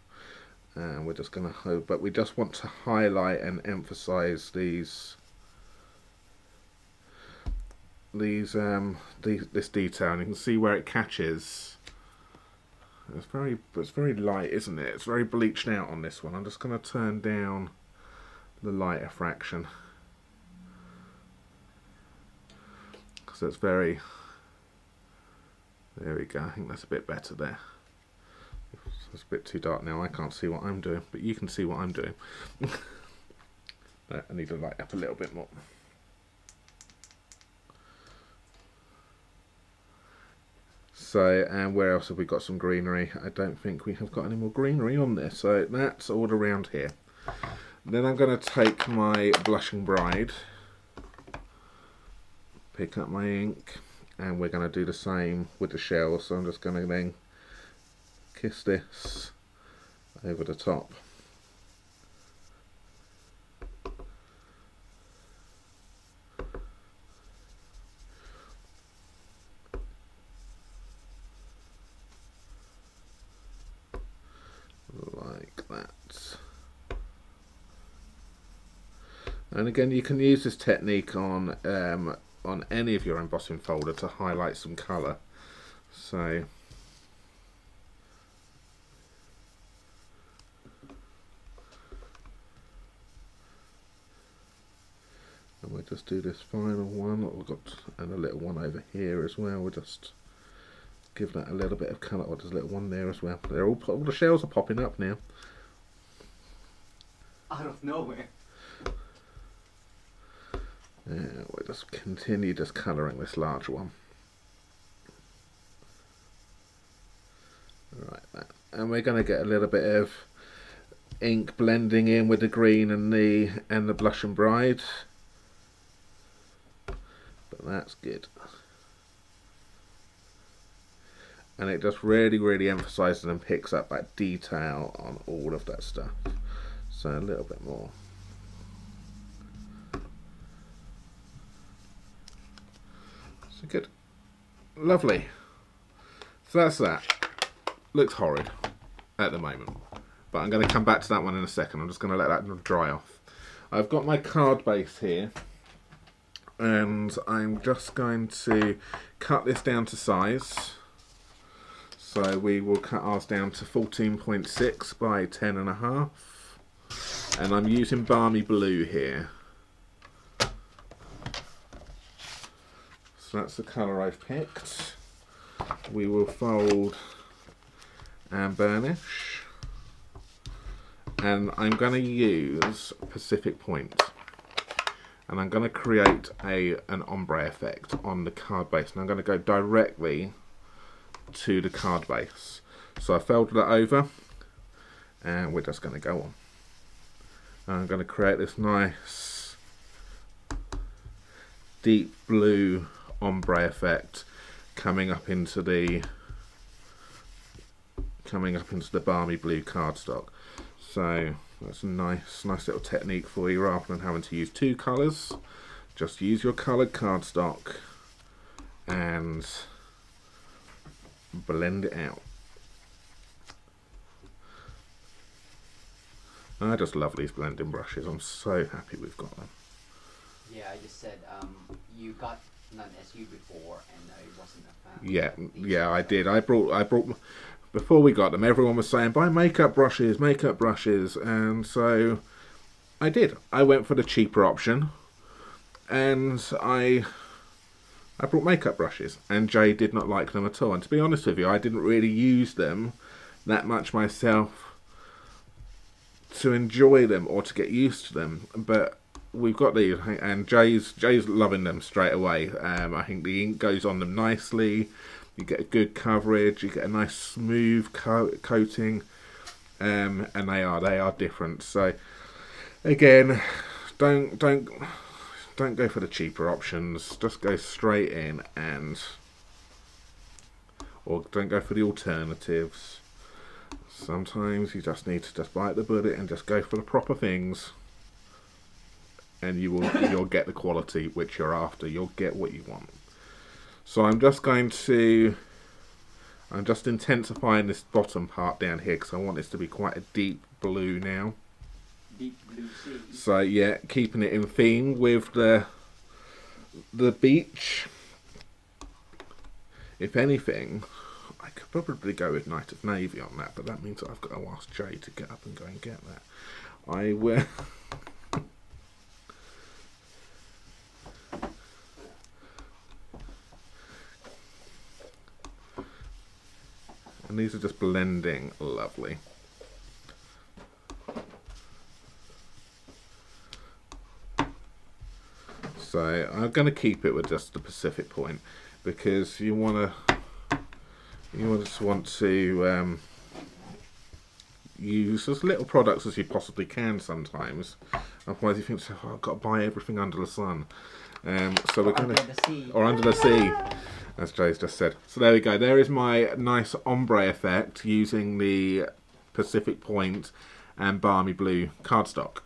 and we're just going to hope, but we just want to highlight and emphasize these, these, um, these, this detail, and you can see where it catches. It's very, it's very light, isn't it? It's very bleached out on this one. I'm just going to turn down the lighter fraction because it's very there we go, I think that's a bit better there. It's a bit too dark now, I can't see what I'm doing, but you can see what I'm doing. <laughs> I need to light up a little bit more. So, and where else have we got some greenery? I don't think we have got any more greenery on this. So that's all around here. Then I'm going to take my Blushing Bride, pick up my ink, and we're going to do the same with the shell so I'm just going to then kiss this over the top like that and again you can use this technique on um, on any of your embossing folder to highlight some colour. So and we'll just do this final one. We've got and a little one over here as well. We'll just give that a little bit of colour. Oh, there's a little one there as well. They're all all the shells are popping up now. Out of nowhere yeah, we'll just continue just colouring this large one. Right. And we're going to get a little bit of ink blending in with the green and the and the Blushing Bride. But that's good. And it just really, really emphasises and picks up that detail on all of that stuff. So a little bit more. So good. Lovely. So that's that. Looks horrid at the moment. But I'm going to come back to that one in a second. I'm just going to let that dry off. I've got my card base here. And I'm just going to cut this down to size. So we will cut ours down to 14.6 by 10 and a half. And I'm using Balmy Blue here. So that's the colour I've picked. We will fold and burnish. And I'm going to use Pacific Point. And I'm going to create a an ombre effect on the card base. And I'm going to go directly to the card base. So I folded it over. And we're just going to go on. And I'm going to create this nice deep blue ombre effect coming up into the coming up into the balmy blue cardstock. So that's a nice, nice little technique for you rather than having to use two colours. Just use your coloured cardstock and blend it out. I just love these blending brushes. I'm so happy we've got them. Yeah, I just said um, you got none SU before, and I wasn't a fan. Yeah, yeah, I did. I brought, I brought. Before we got them, everyone was saying buy makeup brushes, makeup brushes, and so I did. I went for the cheaper option, and I I brought makeup brushes, and Jay did not like them at all. And to be honest with you, I didn't really use them that much myself to enjoy them or to get used to them. But we've got these, and Jay's Jay's loving them straight away. Um, I think the ink goes on them nicely. You get a good coverage. You get a nice smooth co- coating, um, and they are they are different. So again, don't don't don't go for the cheaper options. Just go straight in and, or don't go for the alternatives. Sometimes you just need to just bite the bullet and just go for the proper things, and you will you'll get the quality which you're after. You'll get what you want. So I'm just going to. I'm just intensifying this bottom part down here because I want this to be quite a deep blue now. Deep blue sea. So yeah, keeping it in theme with the the beach. If anything, I could probably go with Night of Navy on that, but that means I've got to ask Jay to get up and go and get that. I will. <laughs> and these are just blending lovely. So I'm going to keep it with just the Pacific Point because you want to you just want to um, use as little products as you possibly can sometimes. Otherwise, you think, oh, I've got to buy everything under the sun. Um, so we're going to or under the sea, as Jay's just said. So there we go. There is my nice ombre effect using the Pacific Point and Balmy Blue cardstock.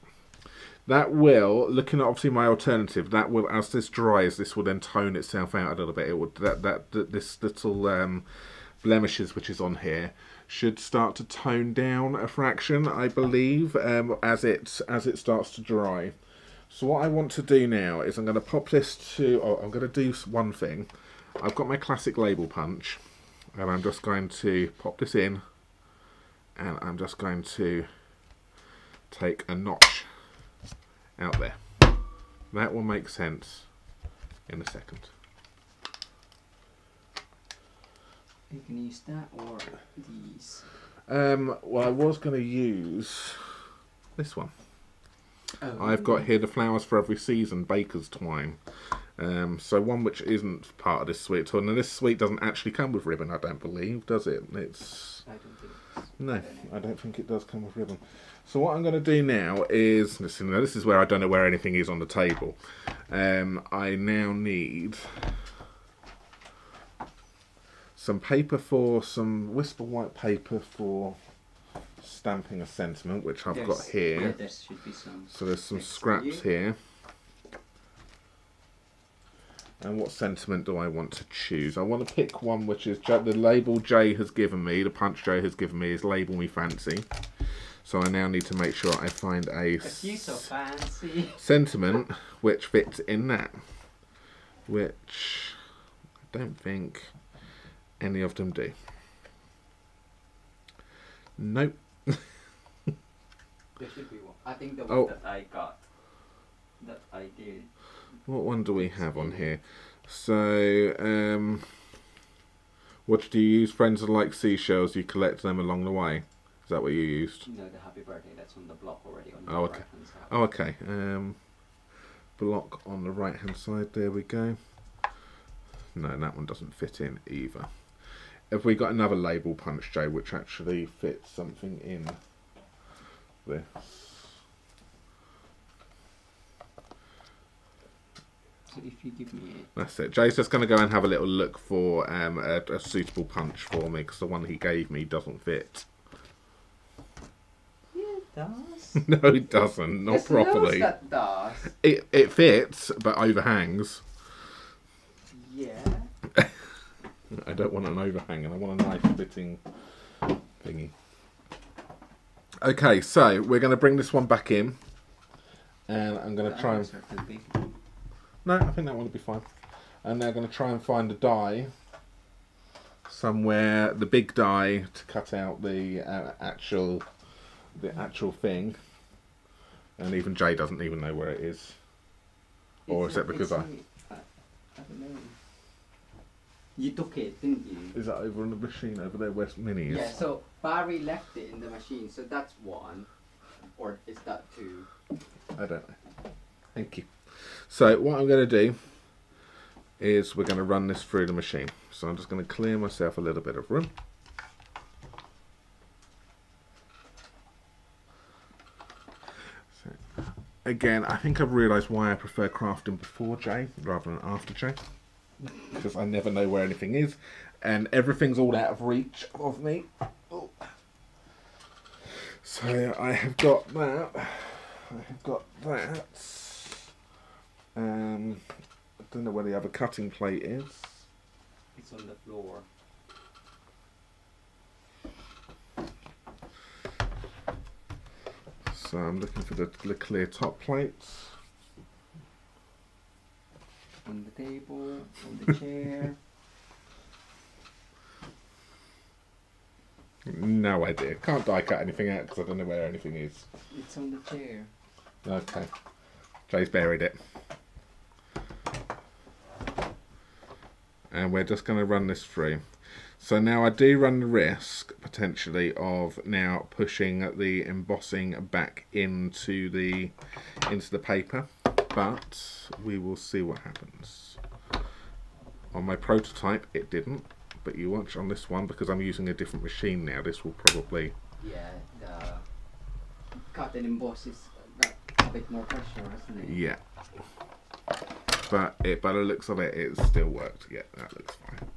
That will, looking at obviously my alternative, that will, as this dries, this will then tone itself out a little bit. It would that that, that this little um, blemishes which is on here should start to tone down a fraction, I believe, um, as it as it starts to dry. So what I want to do now is I'm going to pop this to. Oh, I'm going to do one thing. I've got my classic label punch, and I'm just going to pop this in, and I'm just going to take a notch out there. That will make sense in a second. You can use that or these. Um, well, I was going to use this one. Oh, I've got here the flowers for every season, baker's twine. Um, so one which isn't part of this suite at all. Now this suite doesn't actually come with ribbon, I don't believe, does it? It's I don't think it's- no, I don't think it does come with ribbon. So what I'm going to do now is listen. Now this is where I don't know where anything is on the table. Um, I now need some paper for some whisper white paper for stamping a sentiment, which I've got here. Yeah, there should be some. So there's some scraps here. And what sentiment do I want to choose? I want to pick one which is the label Jay has given me, the punch Jay has given me is Label Me Fancy. So I now need to make sure I find a so fancy. sentiment which fits in that. Which I don't think any of them do. Nope. There should be one. I think the oh. one Oh. that I got, that I did. What one do we have on here? So, um, what do you use? Friends are like seashells. You collect them along the way. Is that what you used? No, the happy birthday that's on the block already on Oh, the okay. right hand side. Oh, okay. Um, block on the right hand side. There we go. No, that one doesn't fit in either. Have we got another label punch, Joe, which actually fits something in this? If you give me it, That's it. Jay's just going to go and have a little look for um, a, a suitable punch for me because the one he gave me doesn't fit. yeah, it does. <laughs> no, it doesn't. Not There's properly. that does. It it fits, but overhangs. Yeah. <laughs> I don't want an overhang, and I want a nice fitting thingy. Okay, so we're going to bring this one back in, and I'm going to try and others are too big. No, I think that one will be fine. And they're going to try and find a die somewhere, the big die to cut out the uh, actual the actual thing. And even Jay doesn't even know where it is. Or It's is it because I? I don't know. You took it, didn't you? Is that over on the machine over there where Minnie is? Yeah, so Barry left it in the machine, so that's one. Or is that two? I don't know. Thank you. So what I'm going to do is we're going to run this through the machine. So I'm just going to clear myself a little bit of room. So again, I think I've realised why I prefer crafting before Jay rather than after Jay. Because I never know where anything is, and everything's all out of reach of me. So I have got that. I have got that. Um, I don't know where the other cutting plate is. It's on the floor. So I'm looking for the, the clear top plates. On the table, on the <laughs> chair. No idea. Can't die cut anything out because I don't know where anything is. It's on the chair. Okay. Jay's buried it. And we're just going to run this through. So now I do run the risk, potentially, of now pushing the embossing back into the into the paper. But we will see what happens. On my prototype, it didn't. But you watch on this one, because I'm using a different machine now, this will probably... Yeah, the uh, cut and emboss is uh, a bit more pressure, hasn't it? Yeah. But it, by the looks of it, it still worked. Yeah, that looks fine.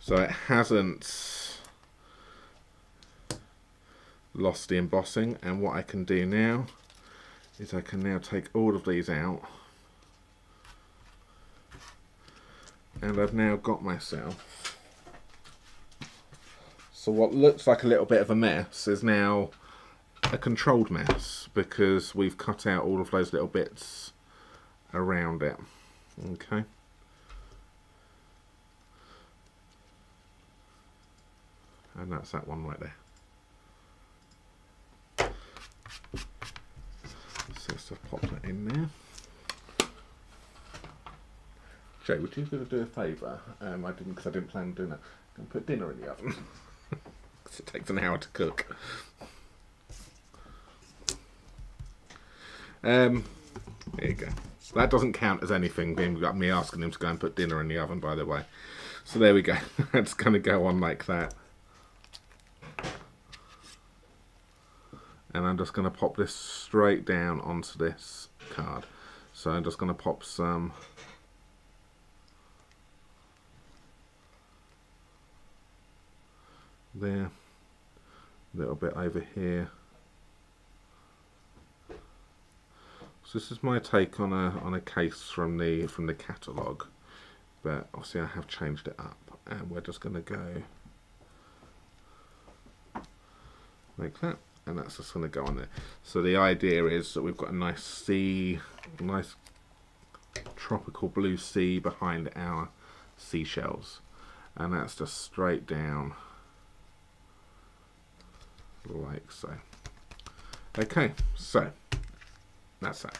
So it hasn't lost the embossing, and what I can do now is I can now take all of these out. And I've now got myself so what looks like a little bit of a mess is now a controlled mess because we've cut out all of those little bits around it. Okay. And that's that one right there. So let's just pop that in there. Jay, would you do a favour? Um, I didn't because I didn't plan on doing that. And put dinner in the oven. <laughs> 'Cause it takes an hour to cook. Um, there you go. So that doesn't count as anything, being got me asking him to go and put dinner in the oven, by the way. So there we go. <laughs> That's going to go on like that. And I'm just going to pop this straight down onto this card. So I'm just going to pop some there, a little bit over here. So this is my take on a on a case from the from the catalogue, but obviously I have changed it up, and we're just going to go like that, and that's just going to go on there. So the idea is that we've got a nice sea, nice tropical blue sea behind our seashells, and that's just straight down like so. Okay, so that's that.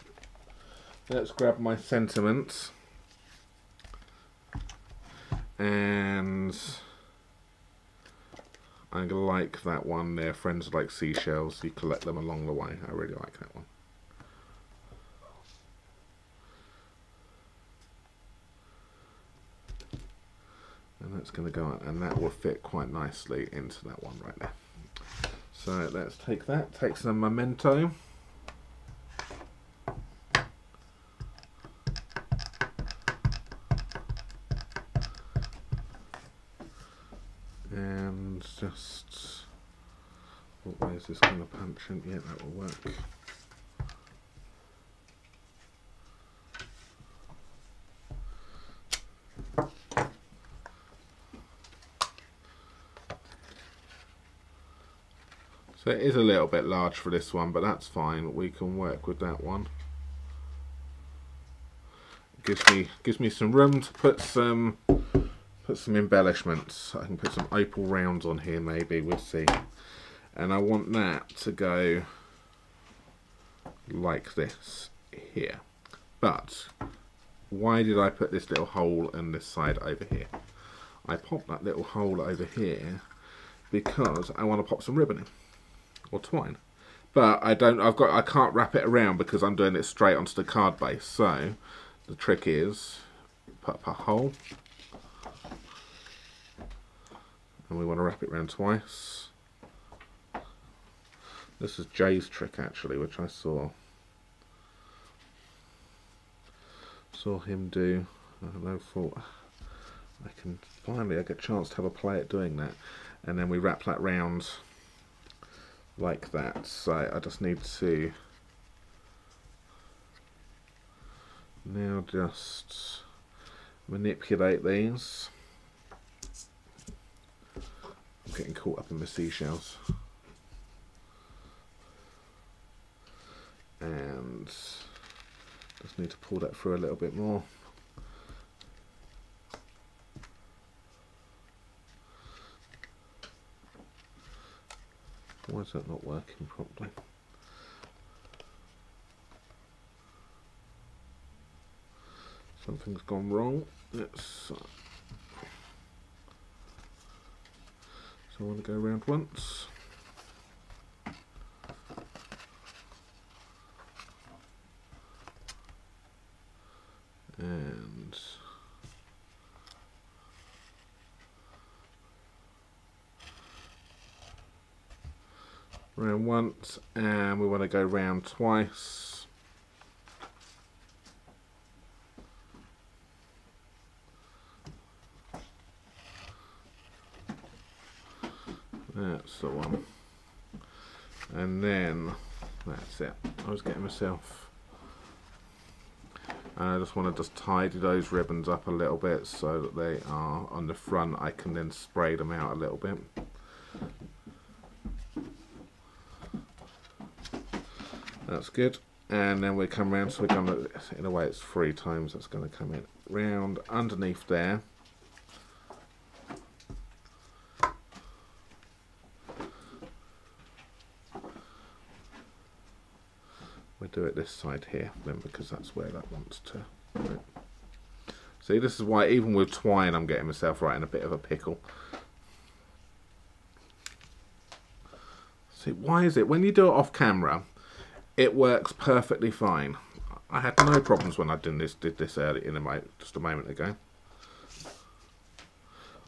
Let's grab my sentiments and I like that one there. Friends like seashells. You collect them along the way. I really like that one. And that's going to go on, and that will fit quite nicely into that one right there. So let's take that, take some memento. Yeah, that will work. So it is a little bit large for this one, but that's fine. We can work with that one. Gives me gives me some room to put some put some embellishments. I can put some opal rounds on here maybe, we'll see. And I want that to go like this here. But why did I put this little hole in this side over here? I popped that little hole over here because I want to pop some ribbon in or twine. But I don't. I've got. I can't wrap it around because I'm doing it straight onto the card base. So the trick is put up a hole, and we want to wrap it around twice. This is Jay's trick actually, which I saw saw him do. I thought I can finally I get a chance to have a play at doing that, and then we wrap that round like that. So I just need to now just manipulate these. I'm getting caught up in the seashells. And just need to pull that through a little bit more. Why is that not working properly? Something's gone wrong. Let's. Uh, so I want to go around once. And once and we want to go round twice. That's the one. And then that's it. I was getting myself And I just want to just tidy those ribbons up a little bit so that they are on the front. I can then spray them out a little bit That's good. And then we come round, so we're going to, in a way it's three times that's going to come in. Round underneath there. We do it this side here then because that's where that wants to. See, this is why even with twine I'm getting myself right in a bit of a pickle. See, why is it when you do it off camera, it works perfectly fine. I had no problems when I did this did this in a just a moment ago.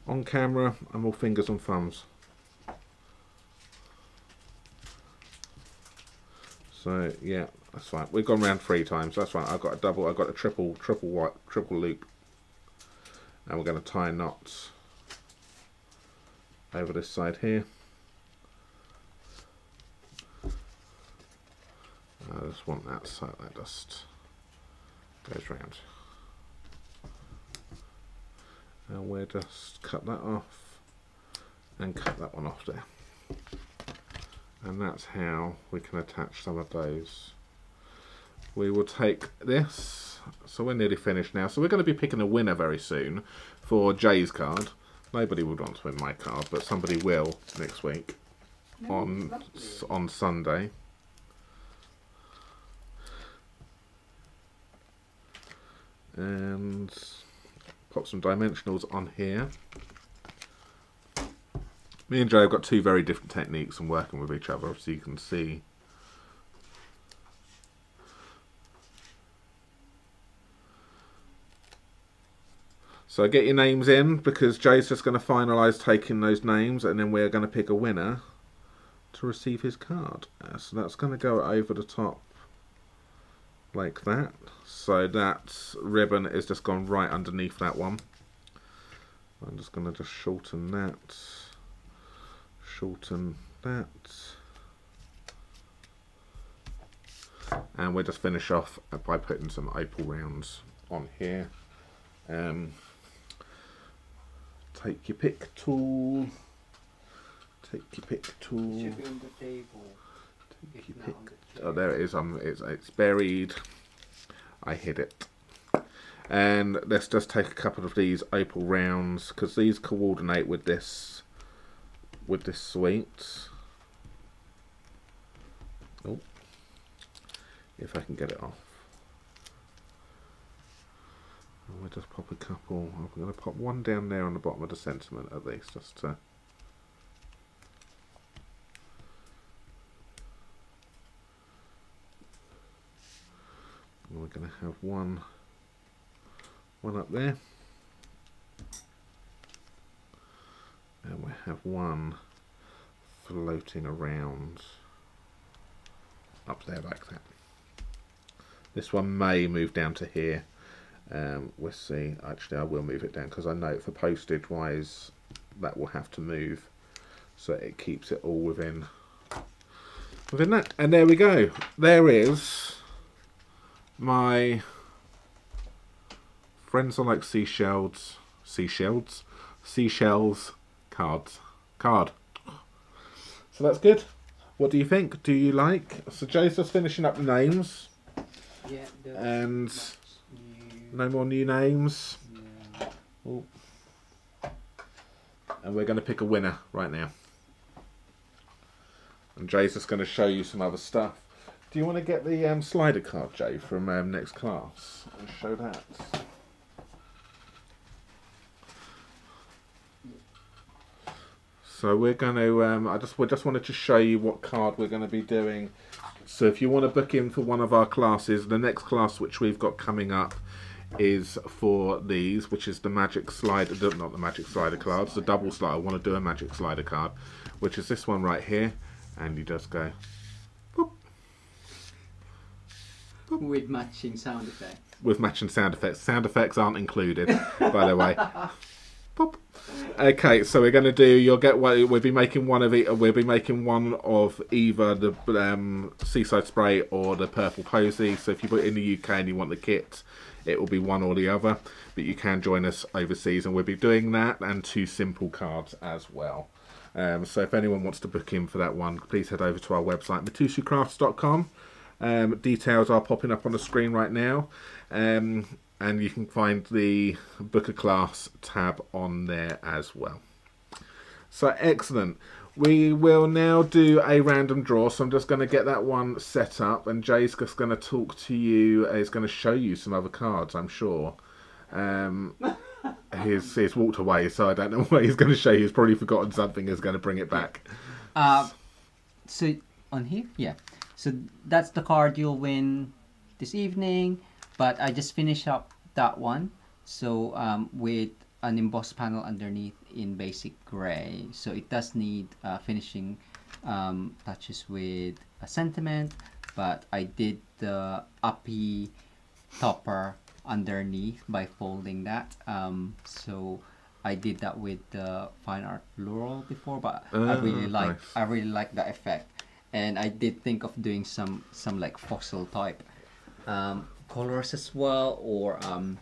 On camera, I'm all fingers and thumbs. So yeah, that's fine. We've gone round three times. That's fine. I've got a double. I've got a triple, triple white, triple loop, and we're going to tie knots over this side here. I just want that so that just goes round. And we'll just cut that off and cut that one off there. And that's how we can attach some of those. We will take this, so we're nearly finished now. So we're going to be picking a winner very soon for Jay's card. Nobody would want to win my card, but somebody will next week on on Sunday. And pop some dimensionals on here. Me and Joe have got two very different techniques and working with each other, so you can see. So get your names in because Jay's just going to finalise taking those names and then we're going to pick a winner to receive his card. Uh, so that's going to go over the top like that. So that ribbon is just gone right underneath that one. I'm just going to just shorten that, shorten that. And we'll just finish off by putting some opal rounds on here. Um, take your pick tool. Take your pick tool. Should be on the table. Take your pick Oh, there it is. Um, it's it's buried. I hid it. And let's just take a couple of these opal rounds because these coordinate with this with this suite. Oh, if I can get it off. And we'll just pop a couple. I'm going to pop one down there on the bottom of the sentiment at least, just to we're going to have one one up there and we have one floating around up there like that. This one may move down to here. Um, we'll see. Actually, I will move it down because I know for postage wise that will have to move, so it keeps it all within within that. And there we go. There is my friends are like seashells, seashells, seashells cards card. So that's good. What do you think? Do you like? So Joe's just finishing up the names. Yeah. And no more new names. Oh. And we're going to pick a winner right now. And Jay's just going to show you some other stuff. Do you want to get the um, slider card, Jay, from um, next class and show that? So we're going to. Um, I just we just wanted to show you what card we're going to be doing. So if you want to book in for one of our classes, the next class which we've got coming up is for these, which is the magic slider, not the magic slider cards, the double slider. I want to do a magic slider card, which is this one right here, and you just go. <laughs> with matching sound effect. with matching sound effects. Sound effects aren't included, by the way. <laughs> Pop. Okay, so we're going to do. You'll get. one- We'll be making one of. e- We'll be making one of either the um, seaside spray or the purple posy. So if you put it in the UK and you want the kit, it will be one or the other. But you can join us overseas, and we'll be doing that and two simple cards as well. Um, so if anyone wants to book in for that one, please head over to our website, mitosucrafts.com. Um, details are popping up on the screen right now. Um, and you can find the book a class tab on there as well. So excellent. We will now do a random draw. So I'm just going to get that one set up, and Jay's just going to talk to you. He's going to show you some other cards, I'm sure. Um, <laughs> he's he's walked away, so I don't know <laughs> what he's going to show you. He's probably forgotten something. Is going to bring it back. Uh, so on here, yeah. So that's the card you'll win this evening. But I just finished up that one. So um, with an embossed panel underneath in basic gray. So it does need uh, finishing um, touches with a sentiment. But I did the uppy topper underneath by folding that. Um, so I did that with the fine art floral before, but I Ah, really like nice. I really like the effect, and I did think of doing some some like fossil type um, colors as well, or um,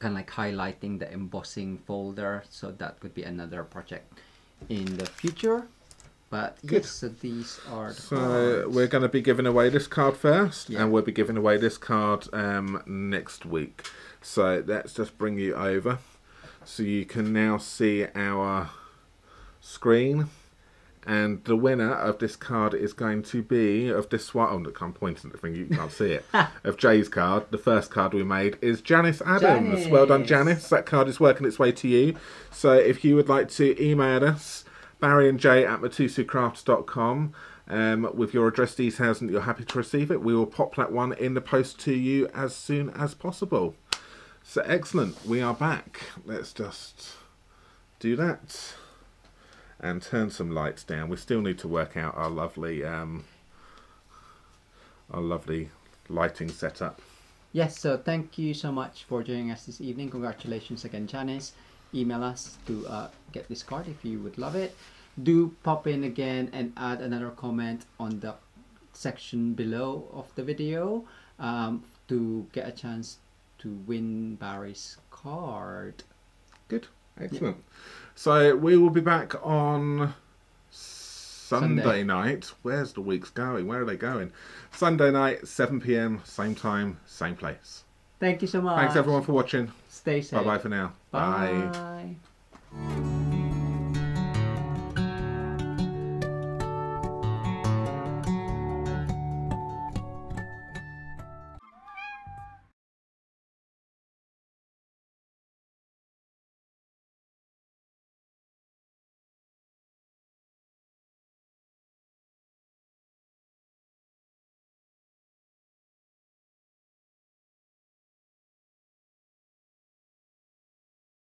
kind of like highlighting the embossing folder. So that could be another project in the future. But Good. yes, so these are the So cards. we're going to be giving away this card first, Yeah. and we'll be giving away this card um, next week. So let's just bring you over, so you can now see our screen, and the winner of this card is going to be of this one. Oh, look, I'm pointing at the thing; you can't see it. <laughs> of Jay's card, the first card we made is Janice Adams. Well done, Janice. Janice. That card is working its way to you. So if you would like to email us, Barry and Jay at mitosucrafts.com um, with your address details and you're happy to receive it, we will pop that one in the post to you as soon as possible. So excellent. We are back. Let's just do that and turn some lights down. We still need to work out our lovely um, our lovely lighting setup. Yes, so thank you so much for joining us this evening. Congratulations again, Janice. Email us to uh, get this card if you would love it. Do pop in again and add another comment on the section below of the video um, to get a chance to win Barry's card. Good. Excellent. So we will be back on Sunday, Sunday. night. Where's the weeks going? Where are they going? Sunday night, 7 p.m., same time, same place. Thank you so much. Thanks everyone for watching. Stay safe. Bye bye for now. Bye.